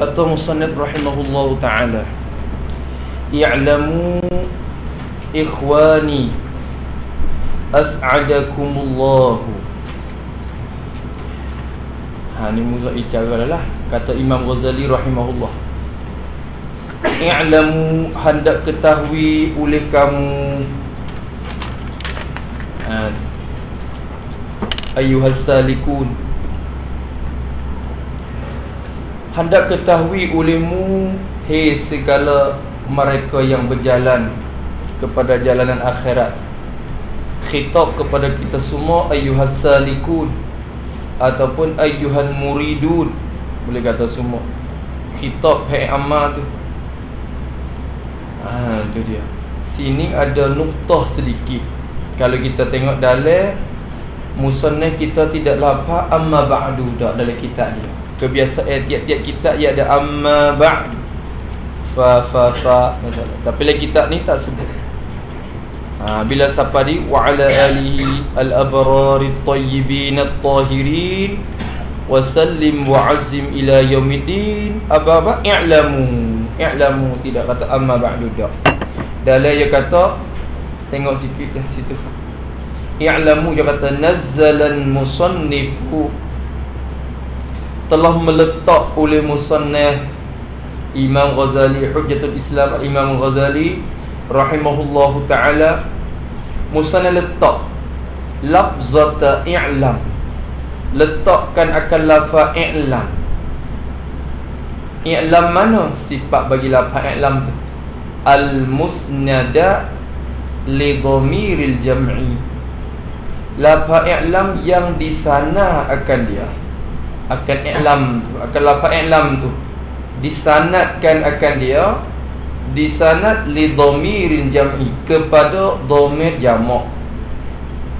Kata Musannif rahimahullah ta'ala I'lamu ikhwani As'adakumullahu. Ha ni mula bicara lah Kata Imam Ghazali rahimahullah. I'lamu hendak ketahui oleh kamu ha, Ayuhas salikun hendak ketahui olehmu hei segala mereka yang berjalan kepada jalanan akhirat. Khitab kepada kita semua ayyuhas salikun ataupun ayyuhan muridun. Boleh kata semua. Khitab hei amma tu. Ha tu dia. Sini ada nuktah sedikit. Kalau kita tengok dalam musannaf kita tidak lafaz amma ba'du dak dalam kitab dia kebiasaan tiap-tiap kitab ia ada amma ba'd. Fa fa fa tapi lagi kitab ni tak sebut. Ha, bila siapa di wa ala alihi al abrar at tayyibin at tahirin wa sallim wa azim ila yaumiddin ababa i'lamu. I'lamu tidak kata amma ba'du dak dalam dia kata tengok sikit dah situ. I'lamu dia kata nazzalan musannifu telah meletak oleh musannaf Imam Ghazali Hujjatul Islam Imam Ghazali rahimahullahu taala. Musannaf letak lafzata i'lam letakkan akan lafaz i'lam. I'lam mana? Sifat bagi lafaz i'lam al musnada li dhamiril jam'i. Lafaz i'lam yang di sana akan dia akan i'lam tu akan lafaz i'lam tu. Disanadkan akan dia disanad li dhamirin jam'i kepada dhamir jamak.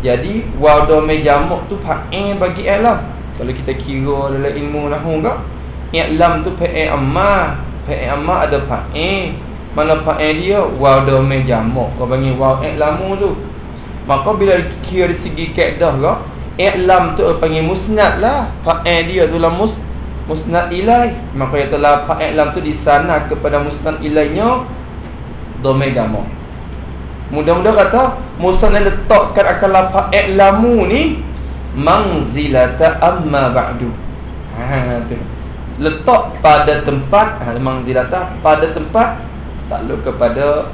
Jadi wa dhamir jamak tu fa'il bagi i'lam. Kalau kita kira dalam ilmu nahwu ke i'lam tu fa'il amma fa'il amma ada fa'il mana fa'il dia? Wa dhamir jamak. Kau panggil wa i'lamu tu. Maka bila kira segi kaedah ke i'lam tu panggil musnad lah. Fa'il dia tu lah mus musnad ilai maka ya telah i'lam tu di sana kepada musnad ilainya jamak mudah-mudah kata musnad letakkan akan lafaz i'lamu ni manzilata amma ba'du. Ha tu. Letak pada tempat ha, manzilata pada tempat takluk kepada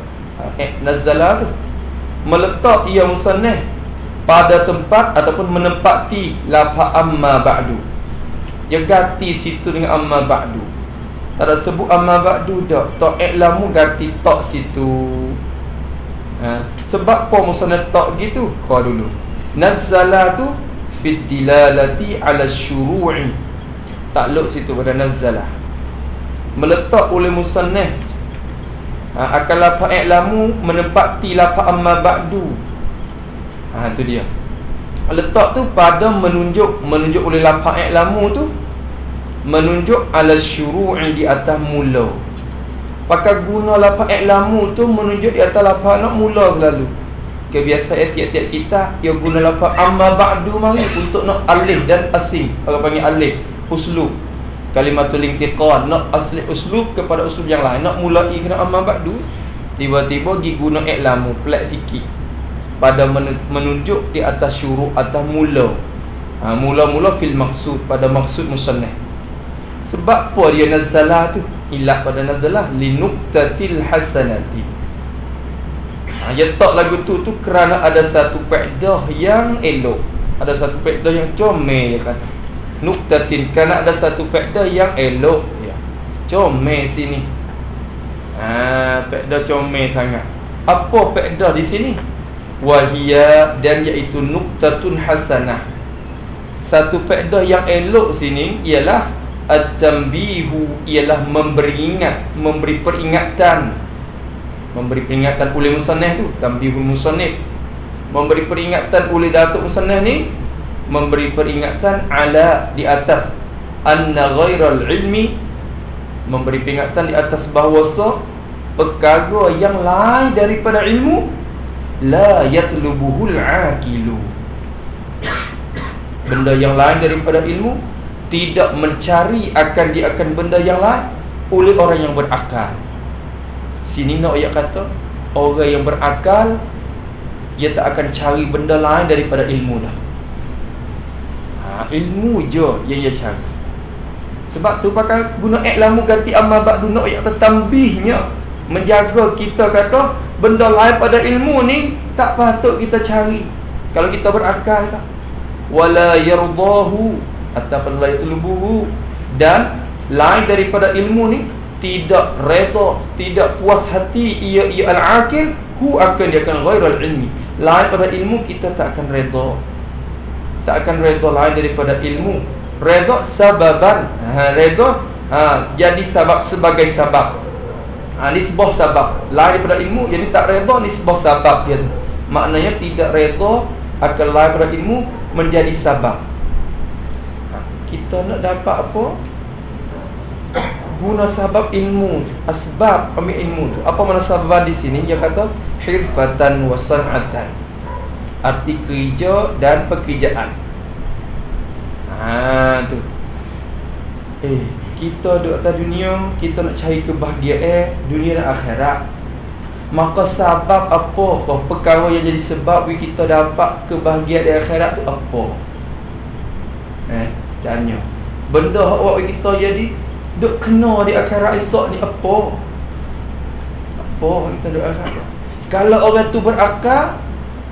eh, nazala tu. Meletak ia musannaf pada tempat ataupun menempati lafaz amma ba'du. Dia ganti situ dengan amma ba'du. Tak ada sebut amma ba'du dak tak i'lamu ganti tak situ. Ha. sebab apa musannaf tak gitu? Kau dulu. Nazzala tu fi dilalati ala syuru'i. Takluk situ pada nazzala meletak oleh musannaf ha, akan lafaz i'lamu menempati lafaz amma ba'du ha tu dia. Letak tu pada menunjuk menunjuk oleh lafaz i'lamu tu menunjuk ala syuru'i di atas mula. Pakai guna lafaz i'lamu tu menunjuk di atas lafaz nak mula selalu. Kebiasaan tiap-tiap kita ia guna lafaz amma ba'du mari untuk nak alif dan asing orang panggil alif uslub. Kalimatul intiqal nak asli uslub kepada uslub yang lain. Nak mulai kena amma ba'du tiba-tiba gi guna i'lamu pelik sikit pada menunjuk di atas syuruk atas mula. Ha, mula-mula fil maksud pada maksud musannaf. Sebab apa dia nazalah tu? Ilah pada nazalah linuktatil hasanati. Ha, dia tak lagu tu tu kerana ada satu faedah yang elok. Ada satu faedah yang comel dia kata. Nuktatin kerana ada satu faedah yang elok ya. comel sini. Ha, faedah comel sangat. Apa faedah di sini wahia dan iaitu nuktatun hasanah. Satu faedah yang elok sini ialah at-tanbihu ialah memberi ingat memberi peringatan. Memberi peringatan oleh musannaf tu tanbihul musannaf memberi peringatan oleh datuk musannaf ni memberi peringatan ala di atas. Anna ghairal ilmi memberi peringatan di atas bahawa perkara yang lain daripada ilmu la yatlubuhul aqilu benda yang lain daripada ilmu tidak mencari akan dia akan benda yang lain oleh orang yang berakal. Sini nak ayat kata orang yang berakal dia tak akan cari benda lain daripada ilmu dah. Ha, ilmu je yang dia cari. Sebab tu pakai guna iklamu ganti amal ba'du nak ayat tambihnya menjaga kita kata benda lain pada ilmu ni tak patut kita cari. Kalau kita berakal tak. Wala yardahu ataupun la yatlubuhu. Dan lain daripada ilmu ni tidak redha tidak puas hati ia ia al-aqil hu akan dia akan ghairal ilmi. Lain pada ilmu kita tak akan redha tak akan redha lain daripada ilmu. Redha sababan. Ha redha ha jadi sebab sebagai sebab ha nisbah sebab lain daripada ilmu jadi tak redha nisbah sebab dia tu. Maknanya tidak redha akan lain daripada ilmu menjadi sebab ha, kita nak dapat apa? Guna sebab ilmu asbab ambil ilmu tu. Apa makna sebab di sini? Dia kata hirfatan wa san'atan. Arti kerja dan pekerjaan. Ha tu. Eh kita duduk atas dunia kita nak cari kebahagiaan dunia dan akhirat maka sebab apa kau perkara yang jadi sebab kita dapat kebahagiaan di akhirat tu apa eh tanya benda awak kita jadi Duk kena di akhirat esok ni apa? Apa kita duk akhirat? Kalau orang tu berakal,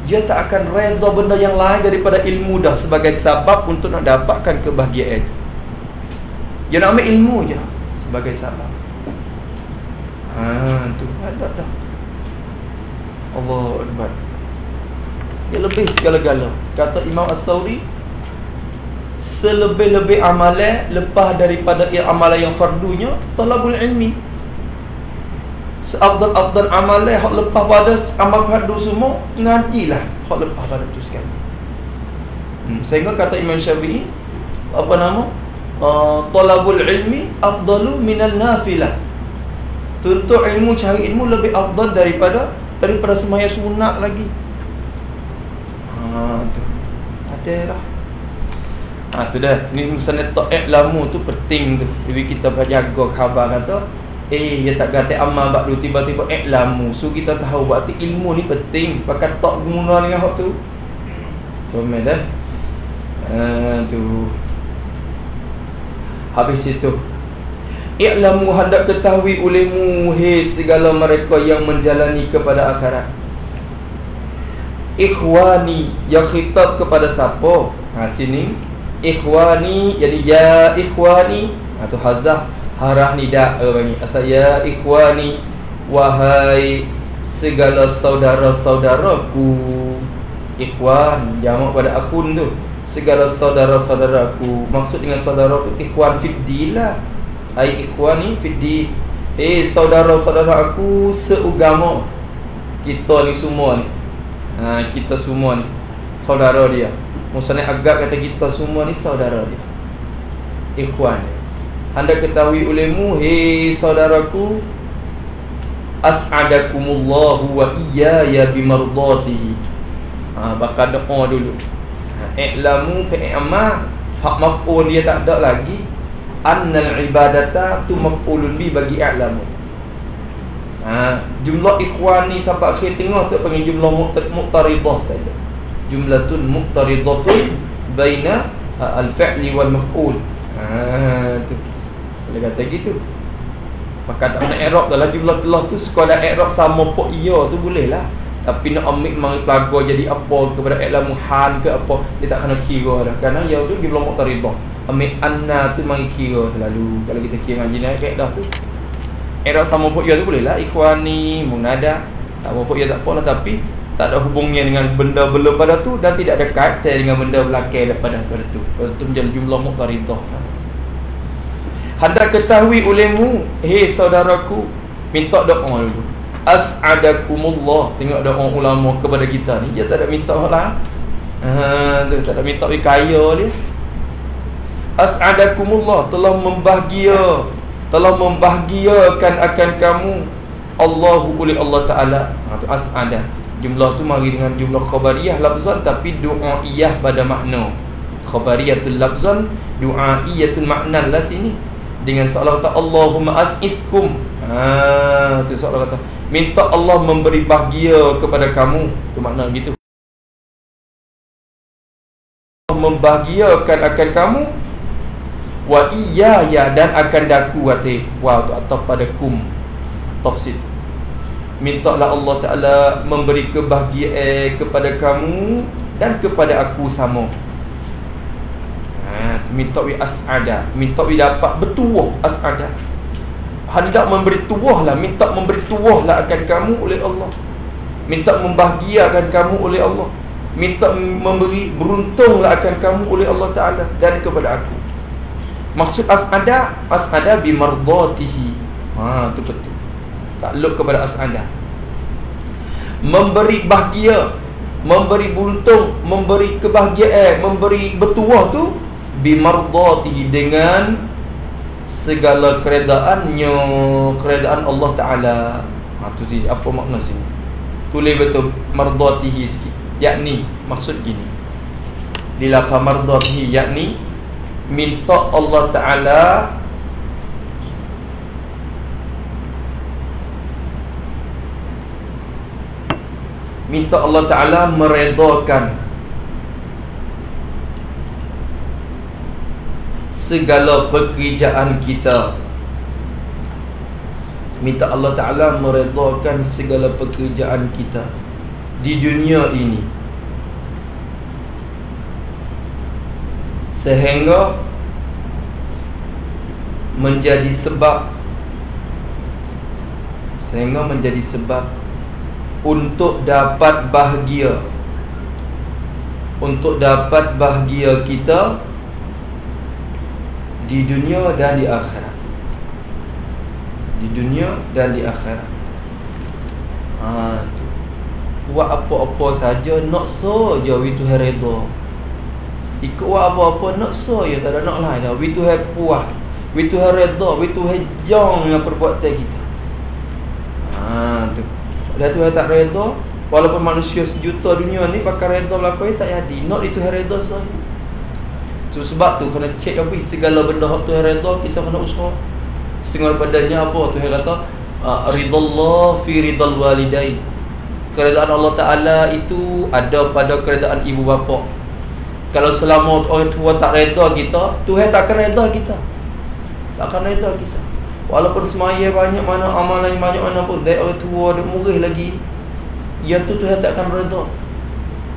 dia tak akan reda benda yang lain daripada ilmu dah sebagai sebab untuk nak dapatkan kebahagiaan itu. Dia nak ambil ilmu je sebagai sebab. Ha, tu ada dah. Allah Akbar. Dia lebih segala-gala. Kata Imam As-Sawri, selebih-lebih amalan lepas daripada amalan yang fardunya talabul ilmi seabdal-abdal amalan hak lepas pada amal fardu semua ngajilah hak lepas pada tu sekali hmm. sehingga kata Imam Syafi'i apa nama uh, talabul ilmi afdalu minal nafilah tuntut ilmu cari ilmu lebih afdal daripada daripada semaya sunat lagi ha tu ada lah Ha tu dah. Ni musnad ta'id lamu tu penting tu. Jadi kita berjaga khabar kata eh dia tak kata amal dulu tiba-tiba lamu. So kita tahu berarti ilmu ni penting. Pakai tak guna dengan hak tu. Comel dah. Ha tu. Habis itu I'lamu hendak ketahui olehmu Hei segala mereka yang menjalani kepada akhirat. Ikhwani Yang khitab kepada siapa? Ha sini. Ikhwani jadi ya ikhwani. Atau ha, hazah. Harah nida bagi asal ya ikhwani wahai segala saudara-saudaraku. Ikhwan jamak pada akun tu segala saudara-saudaraku maksud dengan saudara tu ikhwan fiddilah ai ikhwani fiddi eh saudara-saudara aku seugama kita ni semua ni. Ha, kita semua ni saudara dia. Musanya agak kata kita semua ni saudara dia. Ikhwan. Anda ketahui olehmu Hei saudaraku As'adakumullahu wa iyaya bimardatihi ha, Bakal doa dulu I'lamu fi'amah Hak maf'ul dia tak ada lagi Annal ibadata tu maf'ulun bi bagi i'lamu ha, Jumlah ikhwan ni sampai akhir tengah tu panggil jumlah muqtaridah saja jumlatun muqtaridatun baina uh, al-fi'li wal maf'ul. Ha tu. Boleh kata gitu. Maka tak nak i'rab dalam jumlah telah tu sekadar i'rab sama pok iya tu boleh lah. Tapi nak ambil mari pelago jadi apa kepada i'lam muhan ke apa dia tak kena kira dah. Kerana ya tu dia belum muqtaridah. Ambil anna tu mari kira selalu. Kalau kita kira ngaji naik kaedah tu. I'rab sama pok iya tu boleh lah ikhwani munada. Tak apa pok iya tak apa lah tapi tak ada hubungnya dengan benda belum pada tu dan tidak ada kaitan dengan benda belakang daripada pada tu. Kalau tu menjadi jumlah muqaridah. Hendak ketahui olehmu, hei saudaraku, minta doa dulu. As'adakumullah. Tengok doa ulama kepada kita ni, dia tak ada minta lah. Ha, tak ada minta kaya dia. As'adakumullah telah membahagia, telah membahagiakan akan kamu Allahu oleh Allah Taala. Ha tu as'adah Jumlah tu mari dengan jumlah khabariyah lafzan tapi du'aiyah pada makna. Khabariyatul lafzan, du'aiyatul makna lah sini. dengan seolah kata Allahumma as'iskum ha tu seolah kata minta Allah memberi bahagia kepada kamu. Tu makna gitu. Membahagiakan akan kamu. Wa iya ya dan akan daku kata wa tu atau pada kum. Top situ mintalah Allah Taala memberi kebahagiaan kepada kamu dan kepada aku sama. Ha minta wi as'ada. Minta wi dapat bertuah as'ada hendak memberi tuah lah minta memberi tuah lah akan kamu oleh Allah. Minta membahagiakan kamu oleh Allah. Minta memberi beruntunglah akan kamu oleh Allah Taala dan kepada aku. Maksud as'ada As'ada bimardatihi Haa tu betul. Takluk kepada as'ada. Memberi bahagia Memberi buntung Memberi kebahagiaan Memberi bertuah tu Bimardatihi dengan Segala keredaannya Keredaan Allah Ta'ala. Haa tu sini Apa makna sini? Tulis betul Mardatihi sikit. Yakni Maksud gini. Di lapar mardatihi Yakni minta Allah Ta'ala minta Allah Ta'ala meredakan segala pekerjaan kita. Minta Allah Ta'ala meredakan segala pekerjaan kita di dunia ini. Sehingga Menjadi sebab Sehingga menjadi sebab Untuk dapat bahagia. Untuk dapat bahagia kita Di dunia dan di akhirat Di dunia dan di akhirat ha, Buat apa-apa saja Nak so je Tuhan redha Ikut wa apa-apa nak so ya tak ada nak lain dah. We to have puas. We to have redha, we to have jong dengan perbuatan kita. Ha tu. Dah tu tak redha, walaupun manusia sejuta dunia ni bakal redha berlaku tak jadi. Not itu redha so. Tu sebab tu kena check apa segala benda hak tu redha kita kena usaha. Setengah padanya apa tu kata uh, ridallah fi ridal walidain. Keredaan Allah Ta'ala itu ada pada keredaan ibu bapa. Kalau selama orang tua tak reda kita Tuhan tak akan reda kita. Tak akan reda kita. Walaupun semaya banyak mana Amalan banyak mana pun Dari orang tua ada murih lagi Ya tu Tuhan tak akan reda.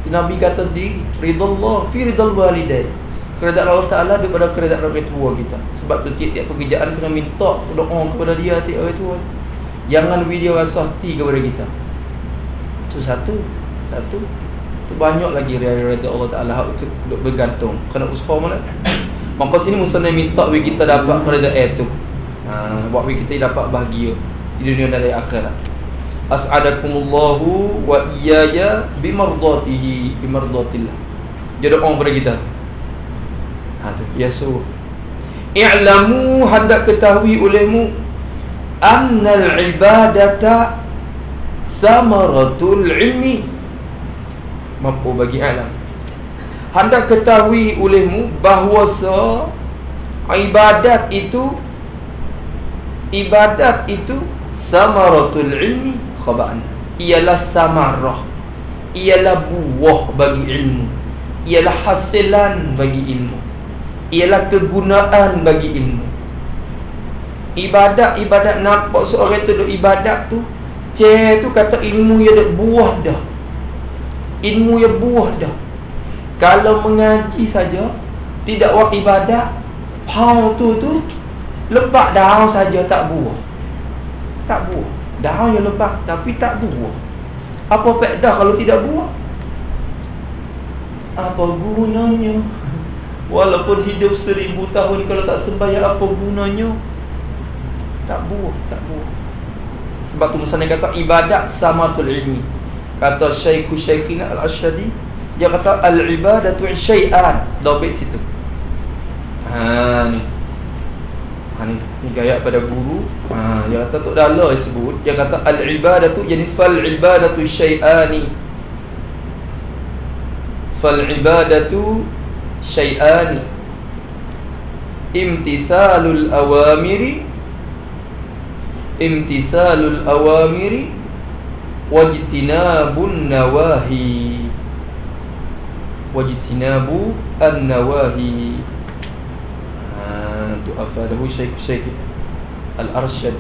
Nabi kata sendiri Ridallah Fi ridal walidah Keredaan Allah Ta'ala daripada keredaan orang tua kita. Sebab tu tiap-tiap pekerjaan kena minta Doa kepada dia tiap orang tua. Jangan video rasa hati kepada kita. Itu satu. Satu. Tu banyak lagi raya-raya Allah Ta'ala itu duduk bergantung. Kena usaha mana? Maka sini musnah minta Bagi kita dapat pada air tu. Ha, Buat bagi kita dapat bahagia Di dunia dan di akhirat. As'adakumullahu Wa iyaya Bimardatihi Bimardatillah Dia doa kepada kita Ha tu. Ya suruh I'lamu hendak ketahui olehmu Annal ibadata Thamaratul ilmi. Mampu bagi alam. Hendak ketahui olehmu bahawa ibadat itu ibadat itu samaratul ilmi khaba'an ialah samarah. Ialah buah bagi ilmu. Ialah hasilan bagi ilmu ialah kegunaan bagi ilmu. Ibadat ibadat nampak seorang tu duk ibadat tu Cik tu kata ilmu dia duk buah dah. Ilmu yang buah dah. Kalau mengaji saja tidak buat ibadat pau tu tu lebat daun saja tak buah. Tak buah. Daun yang lebat tapi tak buah. Apa faedah kalau tidak buah? Apa gunanya walaupun hidup seribu tahun kalau tak sembahyang apa gunanya? Tak buah tak buah. Sebab tu misalnya kata ibadat sama tu ilmi. Kata Syaikhu Syaikhina Al-Ashadi Dia kata Al-ibadatu syai'an. Dobit situ. Haa ni. Ha ni, ni gaya pada guru. Ha, Dia kata Tok Dala sebut Dia kata Al-ibadatu Jadi fal-ibadatu syai'ani. Fal-ibadatu syai'ani imtisalul awamiri. Imtisalul awamiri. Wajtinabun nawahi. Wajtinabu an-nawahi. Ha tu afadahu syekh syekh al-arsyad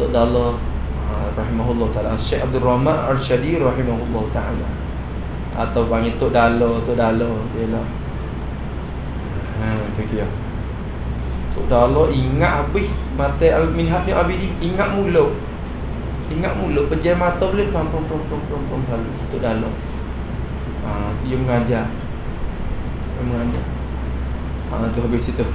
tu dallah ha, rahimahullah taala. Syekh abdul rahman arsyadi rahimahullah taala atau panggil tok dalo tok dalo ialah ha tu dia tok dalo ingat habis mata al-minhaj ni abidi ingat mula ingat mula pejam mata boleh pam pam pam pam pam pam tok dalo. Ha, tu dia mengajar. Dia mengajar. Ha, tu habis itu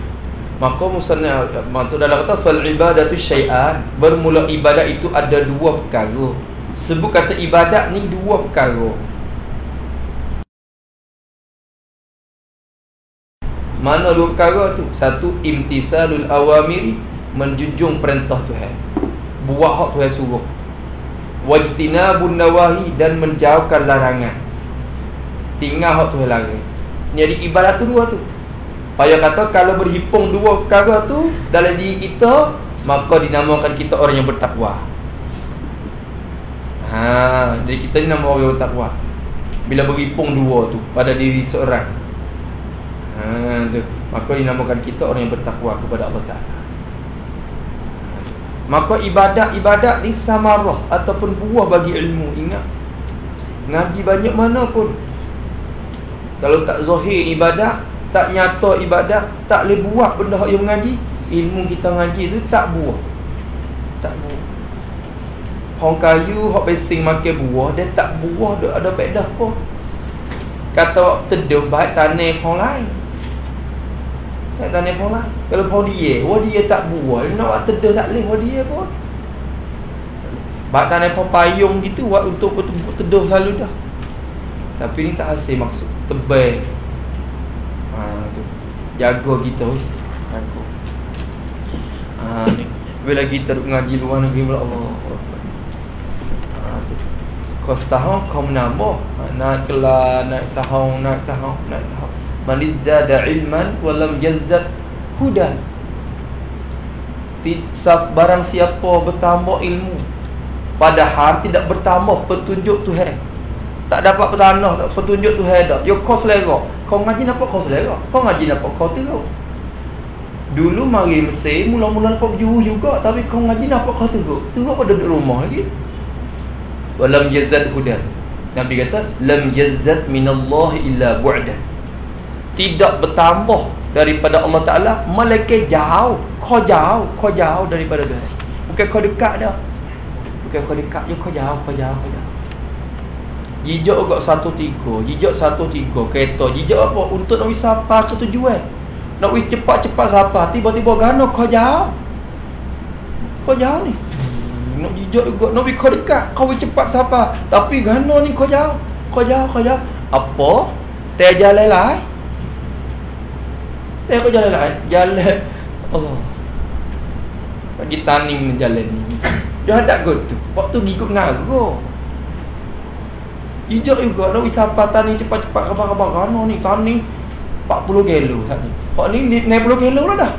Maka musannah Maka dalam kata Fal ibadah tu syai'an. Bermula ibadat itu ada dua perkara. Sebut kata ibadat ni dua perkara Mana dua perkara tu? Satu imtisalul awamiri Menjunjung perintah Tuhan. Buat hak Tuhan suruh. Wajtinabun nawahi Dan menjauhkan larangan. Tinggal hak tu lari. Jadi ibarat tu dua tu. Payah kata kalau berhipung dua perkara tu Dalam diri kita Maka dinamakan kita orang yang bertakwa. Ha, jadi kita ni nama orang yang bertakwa. Bila berhipung dua tu Pada diri seorang ha, tu. Maka dinamakan kita orang yang bertakwa kepada Allah Ta'ala. Maka ibadat-ibadat ni samarah Ataupun buah bagi ilmu. Ingat? Ngaji banyak mana pun. Kalau tak zahir ibadah Tak nyata ibadah Tak boleh buat benda yang mengaji Ilmu kita mengaji tu tak buah. Tak buah. Hong kayu Hok pesing makan buah Dia tak buah Dia ada pedah pun. Kata teduh Baik tanah pohon lain Baik tanah pohon lain Kalau pohon dia Wah dia tak Dia nak waktu teduh tak boleh Wah dia pun. Baik tanah pohon payung gitu Waktu untuk teduh selalu dah. Tapi ni tak hasil maksud. Tebal. Ha, tu. Jaga kita. Jaga ha, ni. Bila kita duduk ngaji luar negeri pula Allah. Ha. Kau setahun kau menambah ha, Naik kelas, naik tahun, naik tahun, naik tahun Man izdada ilman walam jazdad hudan. Barang siapa bertambah ilmu Padahal tidak bertambah petunjuk Tuhan. Tak dapat petanah tak petunjuk tu hadah yo kau selera. Kau ngaji apa kau selera. Kau ngaji apa kau teruk. Dulu mari Mesir mula-mula nampak berjuh juga tapi kau ngaji apa kau teruk. Teruk pada duduk rumah lagi. Walam jazdad hudan. Nabi kata lam jazdad minallah illa bu'da tidak bertambah daripada Allah Taala malaikat jauh kau jauh kau jauh daripada dia. Bukan kau dekat dah bukan kau dekat je kau jauh kau jauh kau jauh. Jijak agak satu tiga Jijak satu tiga Kereta. Jijak apa? Untuk nak pergi sapa ke tujuan? Nak pergi cepat-cepat sapa Tiba-tiba gana kau jauh. Kau jauh ni. Nak jijak juga Nak pergi kau dekat Kau pergi cepat sapa. Tapi gana ni kau jauh Kau jauh kau jauh. Apa? Tak jalan lain Tak kau jalan lain Jalan. Allah. Bagi taning jalan ni. Dia ada tu. Waktu giguk ngaruh Ijak juga nak wisapa tani cepat-cepat khabar-khabar Rana ni tani 40 kilo tani Pak ni 90 kilo lah dah.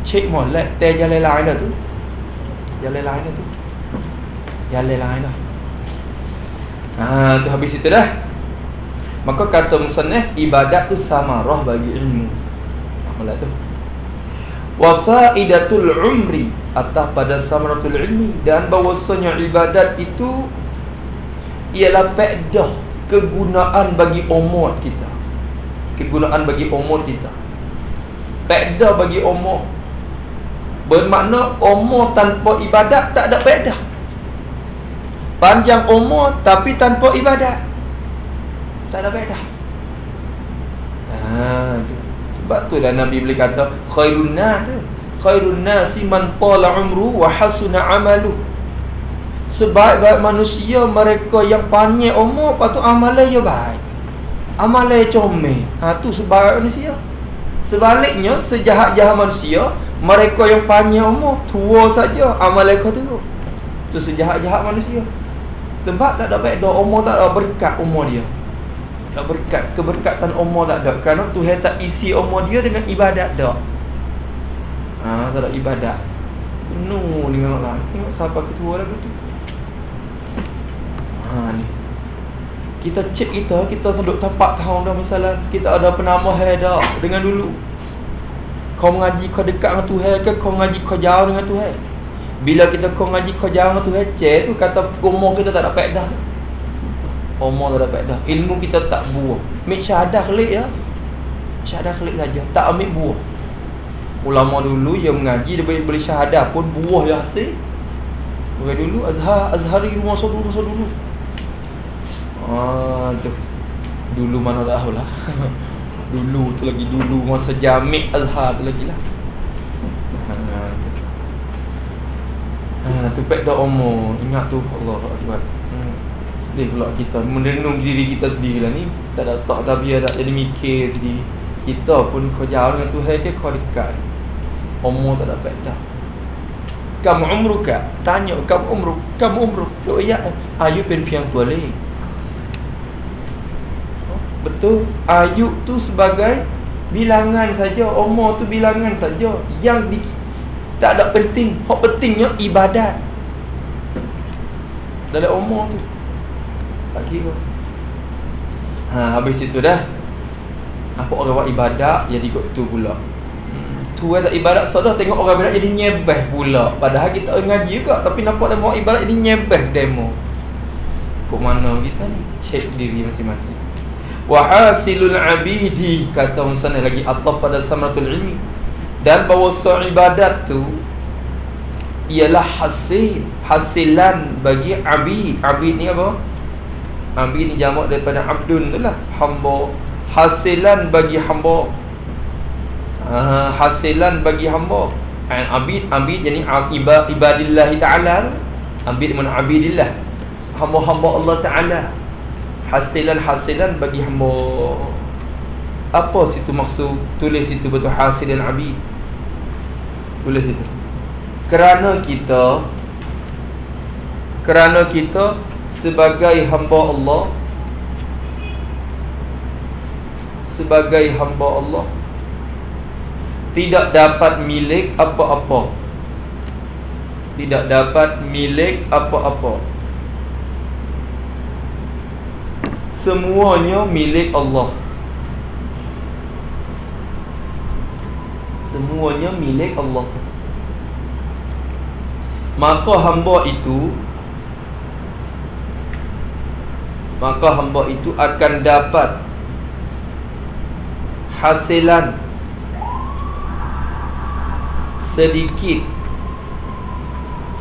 Cik molek teh jalan lain dah tu. Jalan lain dah tu. Jalan lain dah. Haa tu habis itu dah Maka kata musannah ibadat tu sama roh bagi ilmu Amalah tu Wa faidatul umri Atas pada samaratul ilmi Dan bahawasanya ibadat itu ialah faedah kegunaan bagi umur kita. Kegunaan bagi umur kita. Faedah bagi umur bermakna umur tanpa ibadat tak ada faedah. Panjang umur tapi tanpa ibadat tak ada faedah. Tu. sebab tu dah Nabi boleh kata khairun nas khairun nasi man tala umru wa hasuna amalu Sebaik-baik manusia mereka yang panjang umur patut amalan dia baik. Amalan comel. Ha tu sebaik manusia. Sebaliknya sejahat-jahat manusia mereka yang panjang umur tua saja amalan kau teruk. Tu sejahat-jahat manusia. Tempat tak dapat dah umur tak ada berkat umur dia. Berkat Keberkatan umur tak ada. Kerana Tuhan tak isi umur dia dengan ibadat dah Ha, tak ada ibadat. Penuh dengan orang Tengok siapa ketua lagu tu. Ha ni. Kita cek kita kita duduk tapak tahun dah misalnya. Kita ada penama hai dah dengan dulu. Kau mengaji kau dekat dengan Tuhan ke? Kau mengaji kau jauh dengan Tuhan? Bila kita kau mengaji kau jauh dengan Tuhan cek tu kata umur kita tak dapat dah umur tak dapat dah ilmu kita tak buah mik syahadah kelik ya syahadah kelik saja tak ambil buah ulama dulu yang mengaji dia boleh, boleh syahadah pun buah yang hasil Bukan dulu Azhar Azhari masa dulu masa dulu Ah tu. Dulu mana tahu lah. dulu tu lagi dulu masa Jamik Azhar tu lagi lah. Ha tu. Tu pek dah umur. Ingat tu Allah Akbar. Sedih pula kita merenung diri kita sendiri lah ni. Tak ada tak tak biar tak jadi mikir sendiri. Kita pun kau jauh dengan Tuhan ke kau dekat. Umur tak dapat dah. Kamu umruka? Tanya kamu umruk? Kamu umruk? Oh ya, ayu pen piang tua. Betul Ayub tu sebagai Bilangan saja Umur tu bilangan saja Yang di, Tak ada penting Hak pentingnya ibadat Dalam umur tu Tak kira Ha, habis itu dah. Apa orang buat ibadat Jadi kot tu pula. Tu tak ibadat Sodah tengok orang ibadat Jadi nyebeh pula. Padahal kita ngaji juga Tapi nampak dia buat ibadat Jadi nyebeh demo. Kok mana kita ni? Cek diri masing-masing. Wa hasilul abidi kata musannif lagi atau pada samratul ilmi. Dan bahawa ibadat tu ialah hasil hasilan bagi abid. Abid ni apa abid ni jamak daripada abdun tu lah. Hamba hasilan bagi hamba. Uh, hasilan bagi hamba. And abid abid jadi ibadillah taala. Abid mana abidillah. Hamba-hamba Allah taala. Hasilan-hasilan bagi hamba. Apa situ maksud tulis situ betul hasilan abid tulis situ. Kerana kita kerana kita sebagai hamba Allah. Sebagai hamba Allah. Tidak dapat milik apa-apa. Tidak dapat milik apa-apa. Semuanya milik Allah. Semuanya milik Allah. Maka hamba itu maka hamba itu akan dapat hasilan sedikit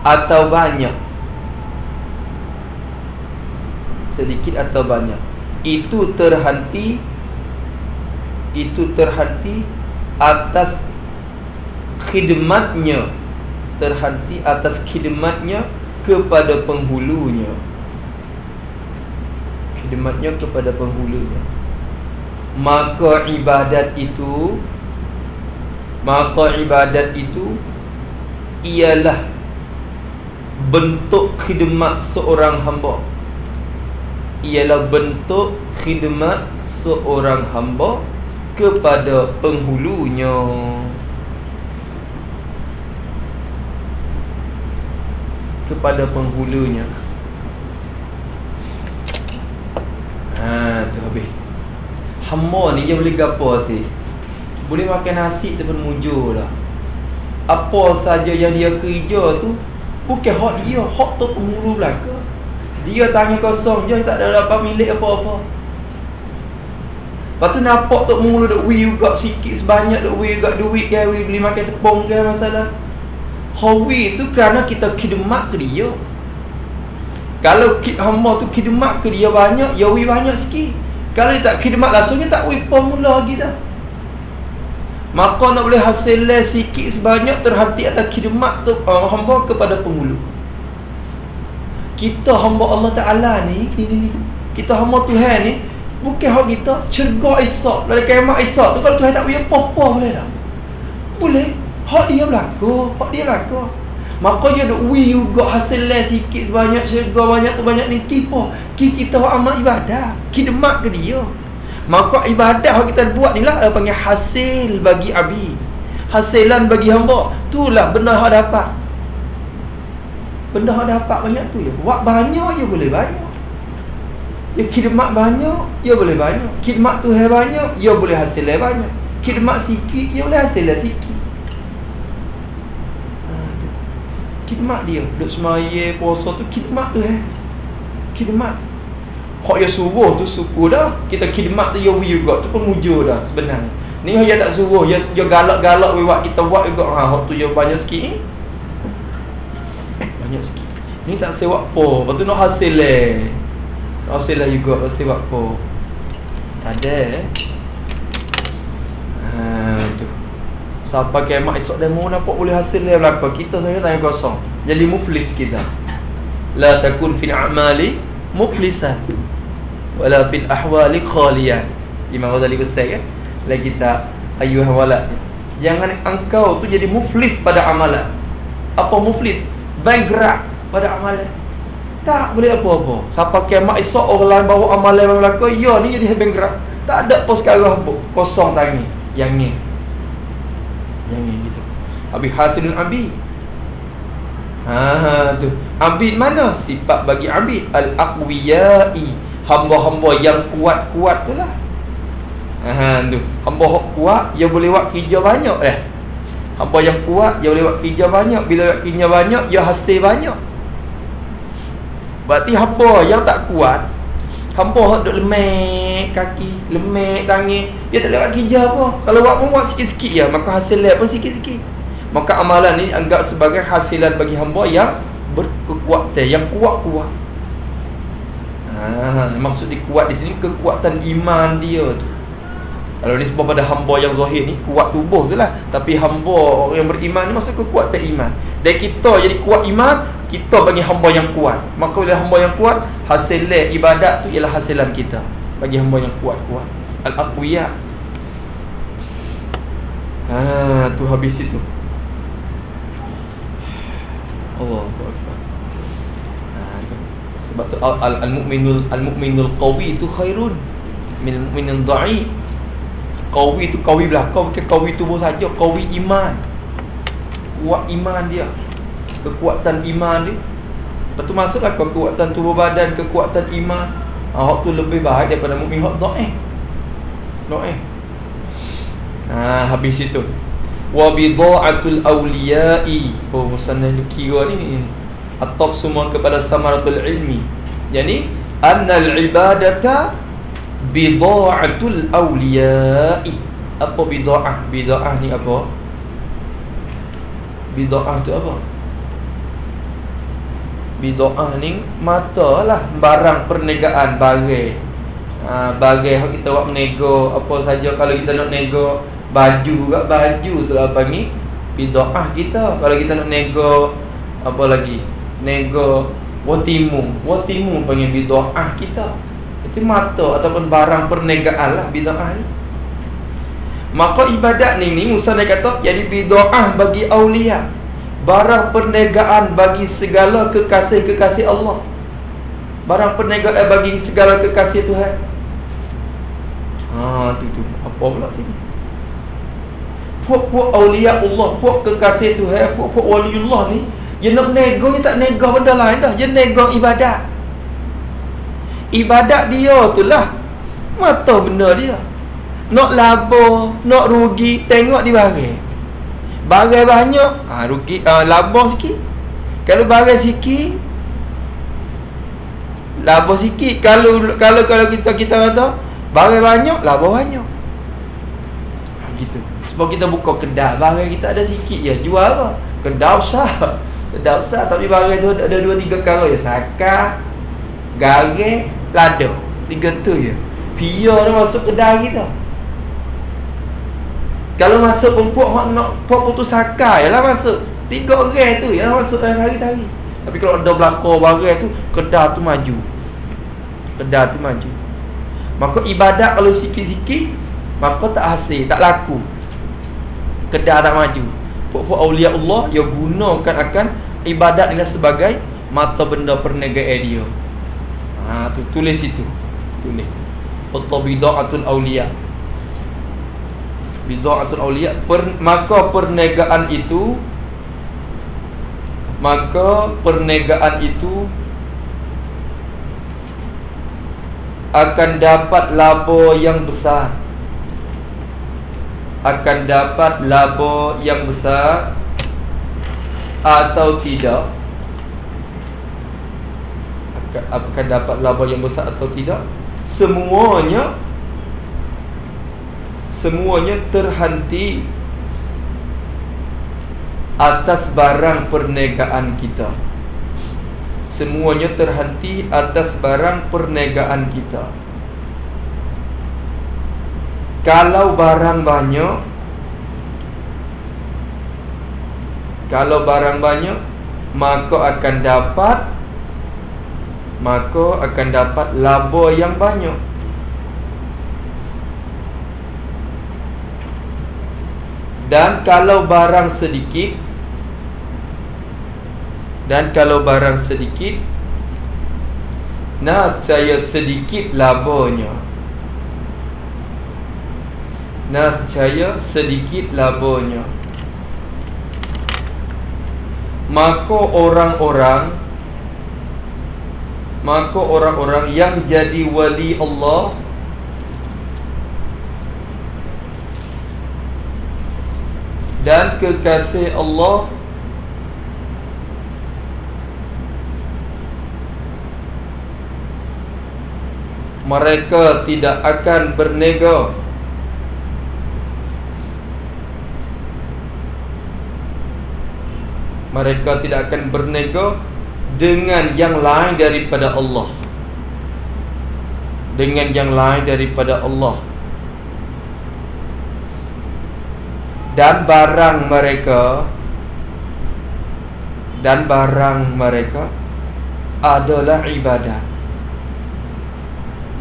atau banyak. Sedikit atau banyak. Itu terhenti itu terhenti atas khidmatnya. Terhenti atas khidmatnya kepada penghulunya khidmatnya kepada penghulunya. Maka ibadat itu maka ibadat itu ialah bentuk khidmat seorang hamba. Ialah bentuk khidmat seorang hamba kepada penghulunya. Kepada penghulunya ha tu habis. Hamba ni dia boleh gapo hati? Boleh makan nasi tu pun mujur lah. Apa saja yang dia kerja tu bukan hak dia. Hak tu penghulu belaka. Dia tanya kosong je tak ada dapat milik apa-apa. Lepas tu nampak tu mula duk wui juga sikit sebanyak duk wui juga duit ke wui beli makan tepung ke masalah. Hawi tu kerana kita khidmat ke dia Kalau hamba tu khidmat ke dia banyak Ya wui banyak sikit. Kalau dia tak khidmat langsung dia tak pun mula lagi dah. Maka nak boleh hasil sikit sebanyak terhati atas khidmat tu uh, hamba kepada penghulu. Kita hamba Allah Ta'ala ni, ni, ni, ni. Kita hamba Tuhan ni Bukan hak kita Cergak Isa Lalu kemat Isa tu Kalau Tuhan tak boleh apa-apa boleh tak Boleh. Hak dia berlaku Hak dia berlaku Maka dia nak wi juga hasil lah sikit sebanyak Cergak banyak tu banyak ni Kipa Ki kita hak amat ibadah. Ki demak ke dia? Maka ibadat yang kita buat ni lah Panggil hasil bagi abi. Hasilan bagi hamba. Itulah benda yang dapat. Benda yang dapat banyak tu ya Buat banyak ya boleh banyak. Ya khidmat banyak Ya boleh banyak. Khidmat tu banyak Ya boleh hasil banyak. Khidmat sikit Ya boleh hasil sikit ha, Khidmat dia. Duduk semaya puasa tu Khidmat tu eh. Khidmat. Hak yang suruh tu suku dah. Kita khidmat tu ya juga Tu pun dah sebenarnya. Ni yang tak suruh. Ya, ya galak-galak buat kita buat juga ha, Hak tu ya banyak sikit ni. Banyak sikit. Ni tak sewa apa Lepas tu nak hasil eh. Hasil lah juga Tak sewa apa Ada eh. Ha, tu Siapa kemak esok demo nampak boleh hasil dia berlaku Kita saja tanya kosong. Jadi muflis kita. La takun fin a'mali muflisan. Wala fil ahwali khaliyan. Imam Ghazali pesan kan lagi kita ayuh walad jangan engkau tu jadi muflis pada amalan. Apa muflis? Bankrupt pada amalan. Tak boleh apa-apa. Siapa kiamat esok orang lain bawa amalan yang berlaku ya ni jadi bankrupt. Tak ada pos sekarang. Kosong tangi. Yang ni yang ni gitu habis hasilun abi Ha tu. Abid mana? Sifat bagi abid al-aqwiyai. Hamba-hamba yang kuat-kuat tu lah. Ha, tu. hamba kuat dia boleh buat kerja banyak eh hamba yang kuat dia boleh buat kerja banyak. Bila buat kerja banyak dia hasil banyak. Berarti hamba yang tak kuat yang duduk lemek kaki lemek tangan. Dia tak buat kerja apa. Kalau buat pun buat sikit-sikit ya maka hasil dia pun sikit-sikit. Maka amalan ni anggap sebagai hasilan bagi hamba yang berkekuatan yang kuat-kuat. Ha, maksud dia kuat di sini kekuatan iman dia tu. Kalau ni sebab pada hamba yang zahir ni kuat tubuh tu lah. Tapi hamba yang beriman ni maksud kekuatan iman. Dan kita jadi kuat iman Kita bagi hamba yang kuat. Maka bila hamba yang kuat Hasil ibadat tu ialah hasilan kita. Bagi hamba yang kuat-kuat. Al-Aqwiyah Ha, tu habis itu. Allah sebab tu al-mu'minul al-mu'minul qawi itu khairun. Min mu'minin dha'if. Qawi itu qawi belakang bukan qawi tubuh saja, qawi iman. Kuat iman dia. Kekuatan iman dia. Lepas tu masuklah kekuatan tubuh badan, kekuatan iman. Ha, hak tu lebih baik daripada mukmin hak dha'if. Dha'if. Ha, habis itu. Wa bidha'atul awliya'i. Oh, sana kira ni atau semua kepada samaratul ilmi yani annal ibadata bida'atul awliya'i apa bida'ah bida'ah ni apa bida'ah tu apa bida'ah ni mata lah barang perniagaan bagai ha, bagai kita buat menego apa saja kalau kita nak nego baju juga baju tu apa ni? Bida'ah kita kalau kita nak nego apa lagi? Nego watimu watimu panggil bid'ah kita. Itu mata ataupun barang perniagaan lah bid'ah ni. Maka ibadat ni ni Musa dia kata jadi bid'ah bagi awliya barang perniagaan bagi segala kekasih-kekasih Allah. Barang perniagaan bagi segala kekasih Tuhan. Ha tu tu. Apa pula sini Puak-puak awliya Allah Puak kekasih Tuhan Puak-puak waliullah ni dia nak nego Dia tak nego benda lain dah. Dia nego ibadat. Ibadat dia tu lah. Mata benda dia. Nak labo Nak rugi Tengok di bagai Bagai banyak. Ha, Rugi. Ha, Labo sikit. Kalau bagai sikit Labo sikit. Kalau kalau kalau kita kita kata Bagai banyak Labo banyak. Ha, Gitu. Sebab kita buka kedai Bagai kita ada sikit ya Jual apa? Kedai besar. Tak usah tapi barang tu ada dua tiga perkara je. Sakar Gareng Lada. Tiga tu je. Pia tu masuk kedai kita Kalau masuk perempuan Mak nak Pok putus sakar je lah masuk Tiga orang tu lah masuk dalam hari-hari. Tapi kalau ada belakang barang tu Kedai tu maju. Kedai tu maju. Maka ibadat kalau sikit-sikit Maka tak hasil Tak laku. Kedai tak maju. Pok-pok awliya Allah Yang gunakan akan ibadat adalah sebagai mata benda perniagaan dia. Ha tu tulis itu. Tulis. atau bid'atul awliya bid'atul awliya per, maka perniagaan itu maka perniagaan itu akan dapat laba yang besar. Akan dapat laba yang besar atau tidak. Akan dapat laba yang besar atau tidak? Semuanya semuanya terhenti atas barang perniagaan kita. Semuanya terhenti atas barang perniagaan kita. Kalau barang banyak kalau barang banyak maka akan dapat maka akan dapat laba yang banyak dan kalau barang sedikit dan kalau barang sedikit nak saya sedikit labanya nak saya sedikit labanya maka orang-orang Maka orang-orang yang jadi wali Allah Dan kekasih Allah. Mereka tidak akan bernega Mereka tidak akan bernega dengan yang lain daripada Allah. Dengan yang lain daripada Allah dan barang mereka dan barang mereka adalah ibadah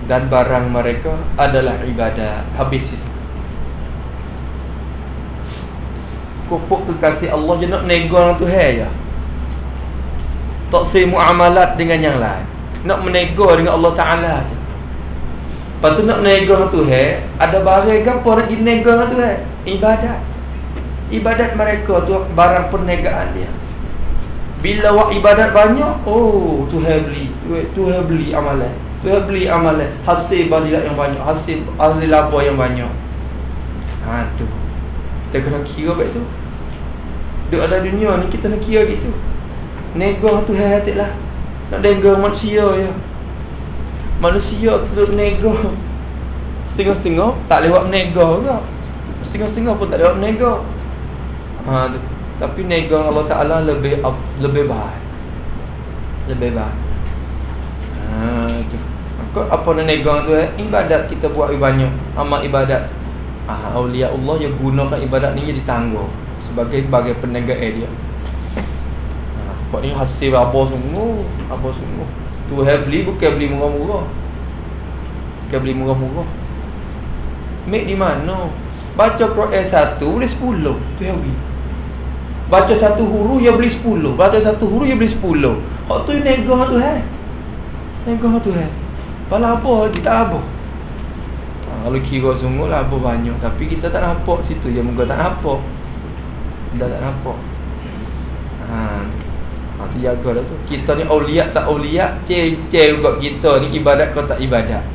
dan barang mereka adalah ibadah habis itu. Kupuk kekasih Allah je nak nego orang tu hai ya tak say muamalat dengan yang lain. Nak menego dengan Allah Ta'ala Lepas tu nak menego dengan Tuhan Ada barang ke apa nak dinego dengan Tuhan? Ibadat Ibadat mereka tu barang perniagaan dia. Bila wak ibadat banyak Oh Tuhan beli Tuhan beli amalan. Tuhan beli amalan Hasil balilah yang banyak Hasil hasil apa yang banyak. Ha tu. Kita kena kira baik tu. Duk ada dunia ni kita nak kira gitu. Nego tu hati lah. Nak nego manusia ya. Manusia tu nego. Setengah-setengah Tak lewat nego ke Setengah-setengah pun tak lewat nego ha, tu. Tapi nego Allah Ta'ala lebih lebih baik. Lebih baik. Ha, itu. Apa nak nego tu eh? Ibadat kita buat banyak. Amal ibadat. Ah, Aulia Allah yang gunakan ibadat ni Dia ditangguh. Sebagai bagai peniaga dia. Sebab ni hasil apa sungguh Apa sungguh. Tu have beli bukan beli murah-murah. Bukan beli murah-murah. Make di mana? Baca Quran satu boleh sepuluh. Tu have beli Baca satu huruf ya beli sepuluh. Baca satu huruf ya beli sepuluh. Hak tu nego tu hai. Nego tu hai. Pala apa tak apa ha, Kalau kira sungguh lah apa banyak. Tapi kita tak nampak situ je Muka tak nampak. Dah tak nampak. Haa ha, tu jaga dah tu. Kita ni awliya tak awliya cecel juga kita ni ibadat kau tak ibadat.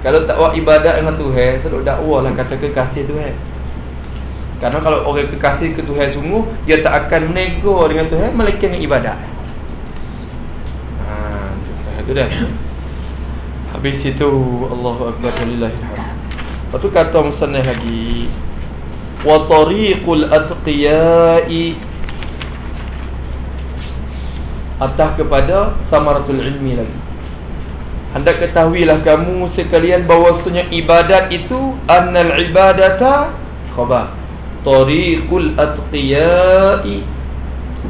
Kalau tak buat ibadat dengan Tuhan selalu dakwah lah kata kekasih Tuhan kerana kalau orang kekasih ke Tuhan sungguh dia tak akan menego dengan Tuhan melainkan dengan ibadat. Ha, tu dah habis itu Allahu Akbar Lepas tu kata musannah lagi wa tariqul atqiya'i. Atas kepada samaratul ilmi lagi. Hendak ketahuilah kamu sekalian bahawasanya ibadat itu annal ibadata khabar tariqul atqiyai.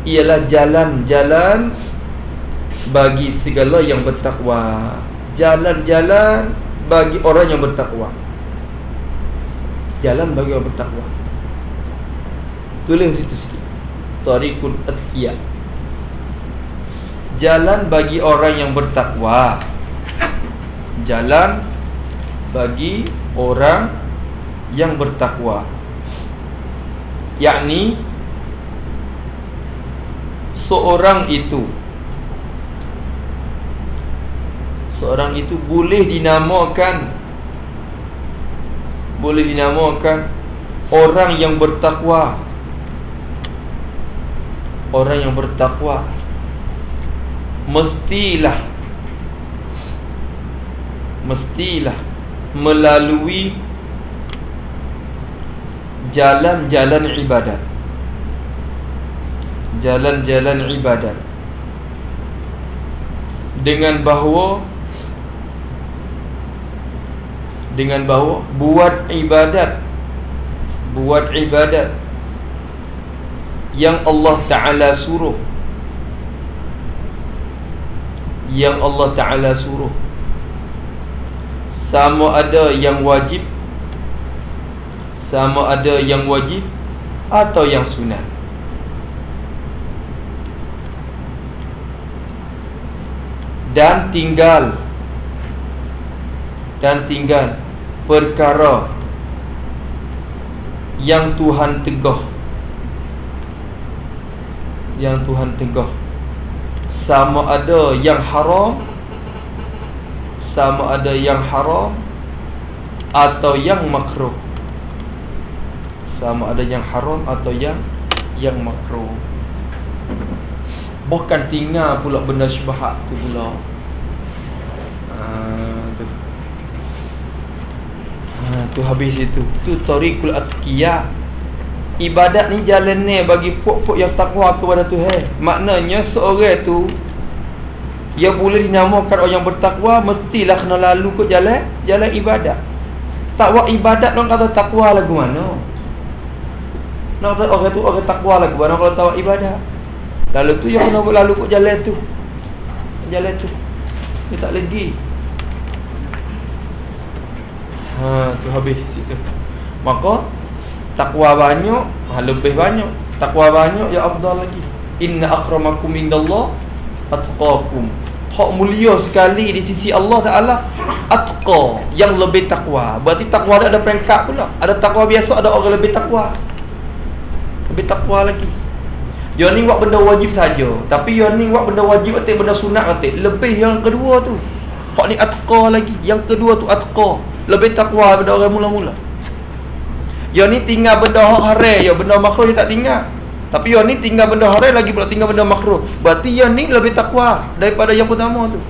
Ialah jalan-jalan bagi segala yang bertakwa. Jalan-jalan bagi orang yang bertakwa. Jalan bagi orang bertakwa. Tulis situ sikit. Tariqul atqiyai. Jalan bagi orang yang bertakwa. Jalan bagi orang yang bertakwa yakni seorang itu. Seorang itu boleh dinamakan boleh dinamakan orang yang bertakwa. Orang yang bertakwa. Mestilah mestilah melalui jalan-jalan ibadat. Jalan-jalan ibadat. Dengan bahawa dengan bahawa buat ibadat buat ibadat yang Allah Taala suruh. Yang Allah Taala suruh. Sama ada yang wajib sama ada yang wajib atau yang sunat? Dan tinggal. Dan tinggal. Perkara yang Tuhan tegah yang Tuhan tegah sama ada yang haram sama ada yang haram atau yang makruh sama ada yang haram atau yang yang makruh. Bukan tinggal pula benda syubhat tu pula. Ha, tu. Ha, tu habis itu. Tu tariqul atqiyah Ibadat ni jalan ni bagi pok-pok yang takwa kepada Tuhan. Maknanya seorang tu Yang boleh dinamakan orang yang bertakwa Mestilah kena lalu ke jalan Jalan ibadat. Takwa ibadat orang kata takwa lagu mana Nak kata orang tu orang takwa lagu mana Kalau takwa ibadat Lalu tu yang kena lalu ke jalan tu. Jalan tu. Dia tak lagi. Ha, tu habis situ. Maka takwa banyak ha, lebih banyak. Takwa banyak ya afdal lagi. Inna akramakum indallah atqakum. Hak mulia sekali di sisi Allah Taala atqa yang lebih takwa. Berarti takwa ada ada peringkat pula. Ada takwa biasa ada orang lebih takwa lebih takwa lagi dia ni buat benda wajib saja tapi dia ni buat benda wajib atau benda sunat atau lebih yang kedua tu hak ni atqa lagi yang kedua tu atqa lebih takwa daripada orang mula-mula Ya ni tinggal benda haram, ya benda makruh dia tak tinggal. Tapi ya ni tinggal benda haram lagi pula tinggal benda makruh. Berarti ya ni lebih takwa daripada yang pertama tu.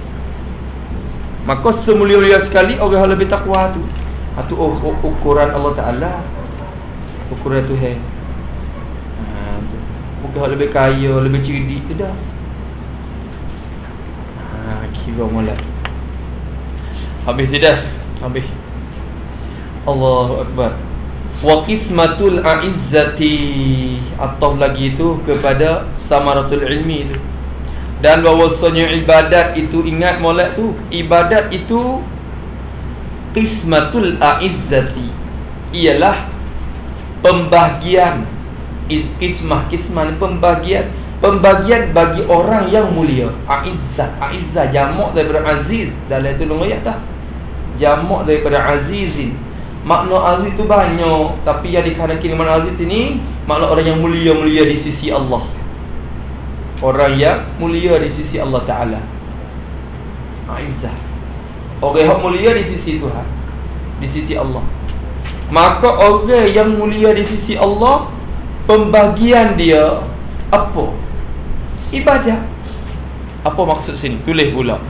Maka semulia-mulia sekali orang yang lebih takwa tu. Itu ukuran Allah Taala. Ukuran Tuhan. Tu. Bukan lebih kaya, lebih cerdik tidak. Ha kira molek. Habis dah. Habis. Allahu Akbar wa qismatul a'izzati atau lagi itu kepada samaratul ilmi itu dan bahawasanya ibadat itu ingat molek tu ibadat itu qismatul a'izzati ialah pembahagian qismah qismah pembahagian pembahagian bagi orang yang mulia. A'izzah a'izzah jamak daripada aziz. Dalam itu ayat dah. Jamak daripada azizin. Makna aziz tu banyak. Tapi yang dikatakan makna aziz ini Makna orang yang mulia-mulia di sisi Allah. Orang yang mulia di sisi Allah Ta'ala. Aizah Orang yang mulia di sisi Tuhan. Di sisi Allah. Maka orang yang mulia di sisi Allah Pembagian dia Apa? Ibadah. Apa maksud sini? Tulis pula.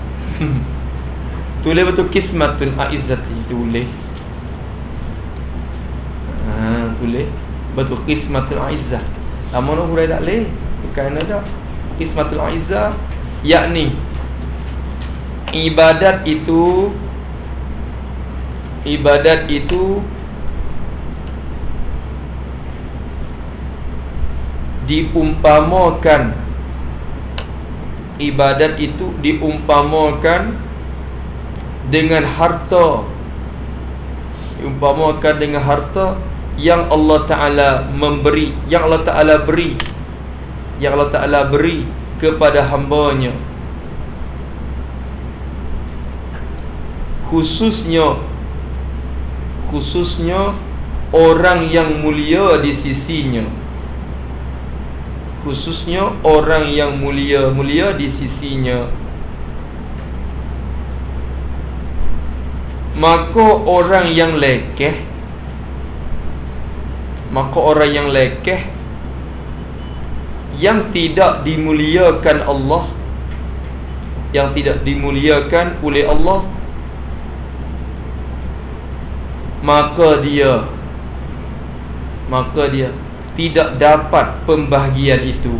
Tulis betul kismatun a'izzati Tulis. Ha, tulis. Betul qismatul aizzah. Lama nak hurai tak leh? Bukan ada qismatul aizzah yakni ibadat itu ibadat itu diumpamakan. Ibadat itu diumpamakan dengan harta. Diumpamakan dengan harta yang Allah Ta'ala memberi Yang Allah Ta'ala beri. Yang Allah Ta'ala beri kepada hambanya. Khususnya khususnya orang yang mulia di sisinya khususnya orang yang mulia-mulia di sisinya. Maka orang yang lekeh maka orang yang lekeh yang tidak dimuliakan Allah yang tidak dimuliakan oleh Allah maka dia maka dia tidak dapat pembahagian itu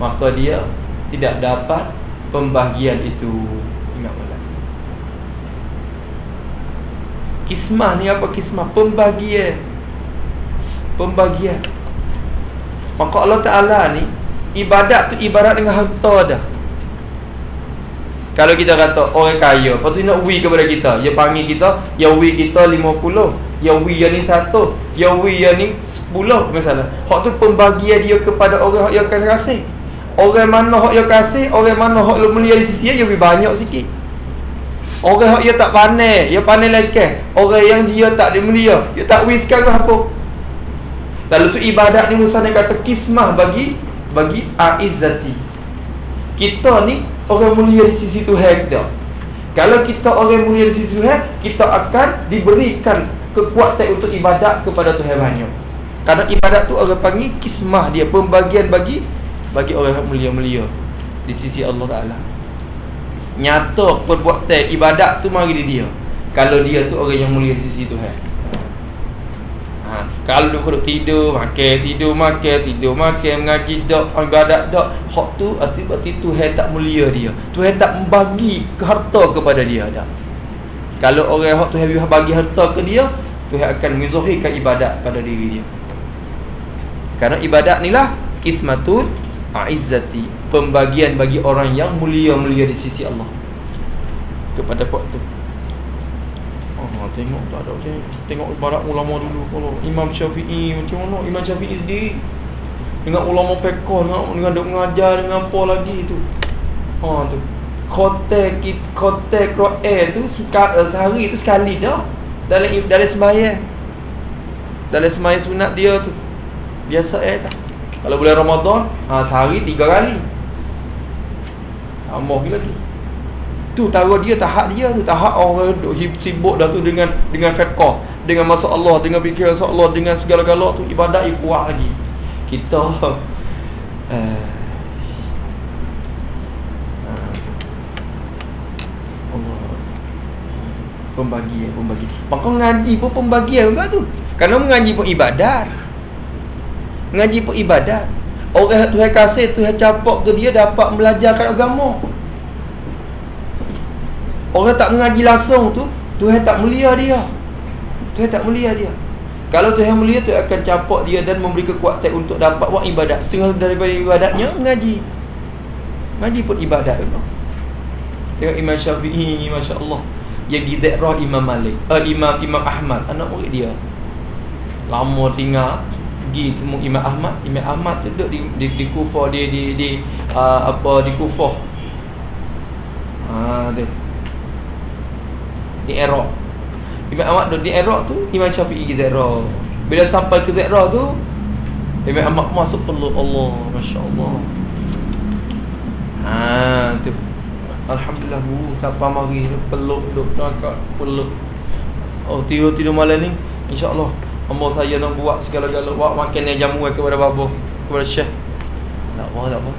maka dia tidak dapat pembahagian itu. Ingat malam kismah ni apa kismah? Pembahagian. Pembahagian. Maka Allah Taala ni ibadat tu ibarat dengan harta dah. Kalau kita kata orang kaya Lepas tu nak wi kepada kita. Dia panggil kita Ya wi kita 50 Ya wi yang ni satu Ya wi yang ni 10 Misalnya Hak tu pembagian dia kepada orang yang akan kasih. Orang mana hak yang kasih Orang mana hak yang mulia di sisi dia wi banyak sikit. Orang yang tak pandai Dia pandai lagi Orang yang dia tak mulia Dia tak wi sekarang apa. Lalu tu ibadat ni Musa ni kata kismah bagi Bagi a'izzati Kita ni orang mulia di sisi Tuhan kita Kalau kita orang mulia di sisi Tuhan Kita akan diberikan kekuatan untuk ibadat kepada Tuhan banyak Karena ibadat tu orang panggil kismah dia Pembagian bagi bagi orang yang mulia-mulia Di sisi Allah Ta'ala. Nyata perbuatan ibadat tu mari dia Kalau dia tu orang yang mulia di sisi Tuhan. Ha, Kalau duk duduk tidur Makan tidur makan Tidur makan Mengaji tak Ibadat tak Hak tu Arti-arti Tuhan tak mulia dia. Tuhan tak membagi Harta kepada dia dah. Kalau orang hak Tuhan bagi harta ke dia Tuhan akan menzuhirkan ibadat pada diri dia Karena ibadat ni lah Kismatul A'izzati Pembagian bagi orang yang mulia-mulia di sisi Allah Kepada waktu Ha, tengok tak ada tengok, tengok barat ulama dulu kalau Imam Syafi'i macam mana Imam Syafi'i sendiri dengan ulama fiqh dengan dengan mengajar dengan apa lagi tu. Ha tu. Khote kit khote Quran tu sekali sehari tu sekali dah dalam dalam sembahyang. Dalam sembahyang sunat dia tu. Biasa eh tak. Kalau bulan Ramadan, ha sehari tiga kali. Tambah lagi tu. Tu tahu dia tahap dia tu tahap orang duk sibuk dah tu dengan dengan fiqh, dengan masuk Allah, dengan fikiran Allah, dengan segala-gala tu ibadat ia kuat lagi. Kita uh, pembagi pembagi maka ngaji pun pembagian juga tu kerana mengaji pun ibadat mengaji pun ibadat. Orang Tuhan kasih Tuhan capak ke dia dapat belajarkan agama. Orang tak mengaji langsung tu Tuhan tak mulia dia. Tuhan tak mulia dia. Kalau Tuhan mulia tu akan capak dia Dan memberi kekuatan untuk dapat buat ibadat. Setengah daripada ibadatnya Mengaji Mengaji pun ibadat memang. Tengok Imam Syafi'i Masya Allah Yang di daerah Imam Malik uh, Imam Imam Ahmad. Anak murid dia. Lama tinggal Pergi temu Imam Ahmad Imam Ahmad duduk di, di, di kufah dia Di, di uh, apa di kufah Ah, tu di Iraq. Imam Ahmad duduk di Iraq tu Imam Syafi'i di Iraq Bila sampai ke Iraq tu Imam Ahmad masuk peluk Allah Masya Allah Haa tu. Alhamdulillah bu Siapa mari peluk tu Tengok peluk. Oh tidur-tidur malam ni InsyaAllah Amba saya nak buat segala-gala Buat makan yang jamu kepada babo Kepada syekh Tak apa tak apa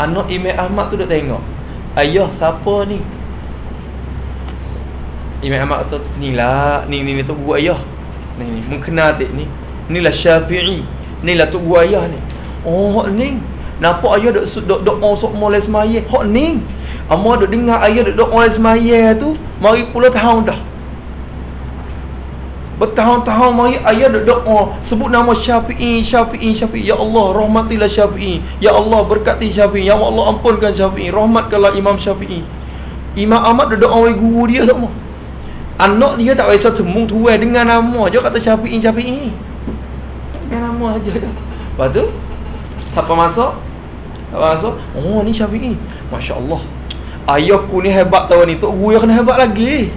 Anak Imam Ahmad tu duduk tengok Ayah siapa ni Imam Ahmad kata ni lah ni ni ni tu guru ayah. Ni ni mengenal tak ni. Inilah Syafi'i. Inilah tu guru ayah ni. Oh ni. Nampak ayah dok dok dok sok mulai semaya. Hok ni. Amo dok dengar ayah dok dok mulai semaya tu, mari puluh tahun dah. Bertahun-tahun mari ayah oh sebut nama Syafi'i, Syafi'i, Syafi'i. Ya Allah, rahmatilah Syafi'i. Ya Allah, berkati Syafi'i. Ya Allah, ampunkan Syafi'i. Rahmatkanlah Imam Syafi'i. Imam Ahmad dok dok guru dia semua. Anak dia tak biasa temung tuai dengan nama je kata Syafi'i Syafi'i. Dengan nama saja. Lepas tu siapa masuk? Siapa masuk? Oh ni Syafi'i. Masya-Allah. Ayahku ni hebat tahu ni. Tok guru kena hebat lagi.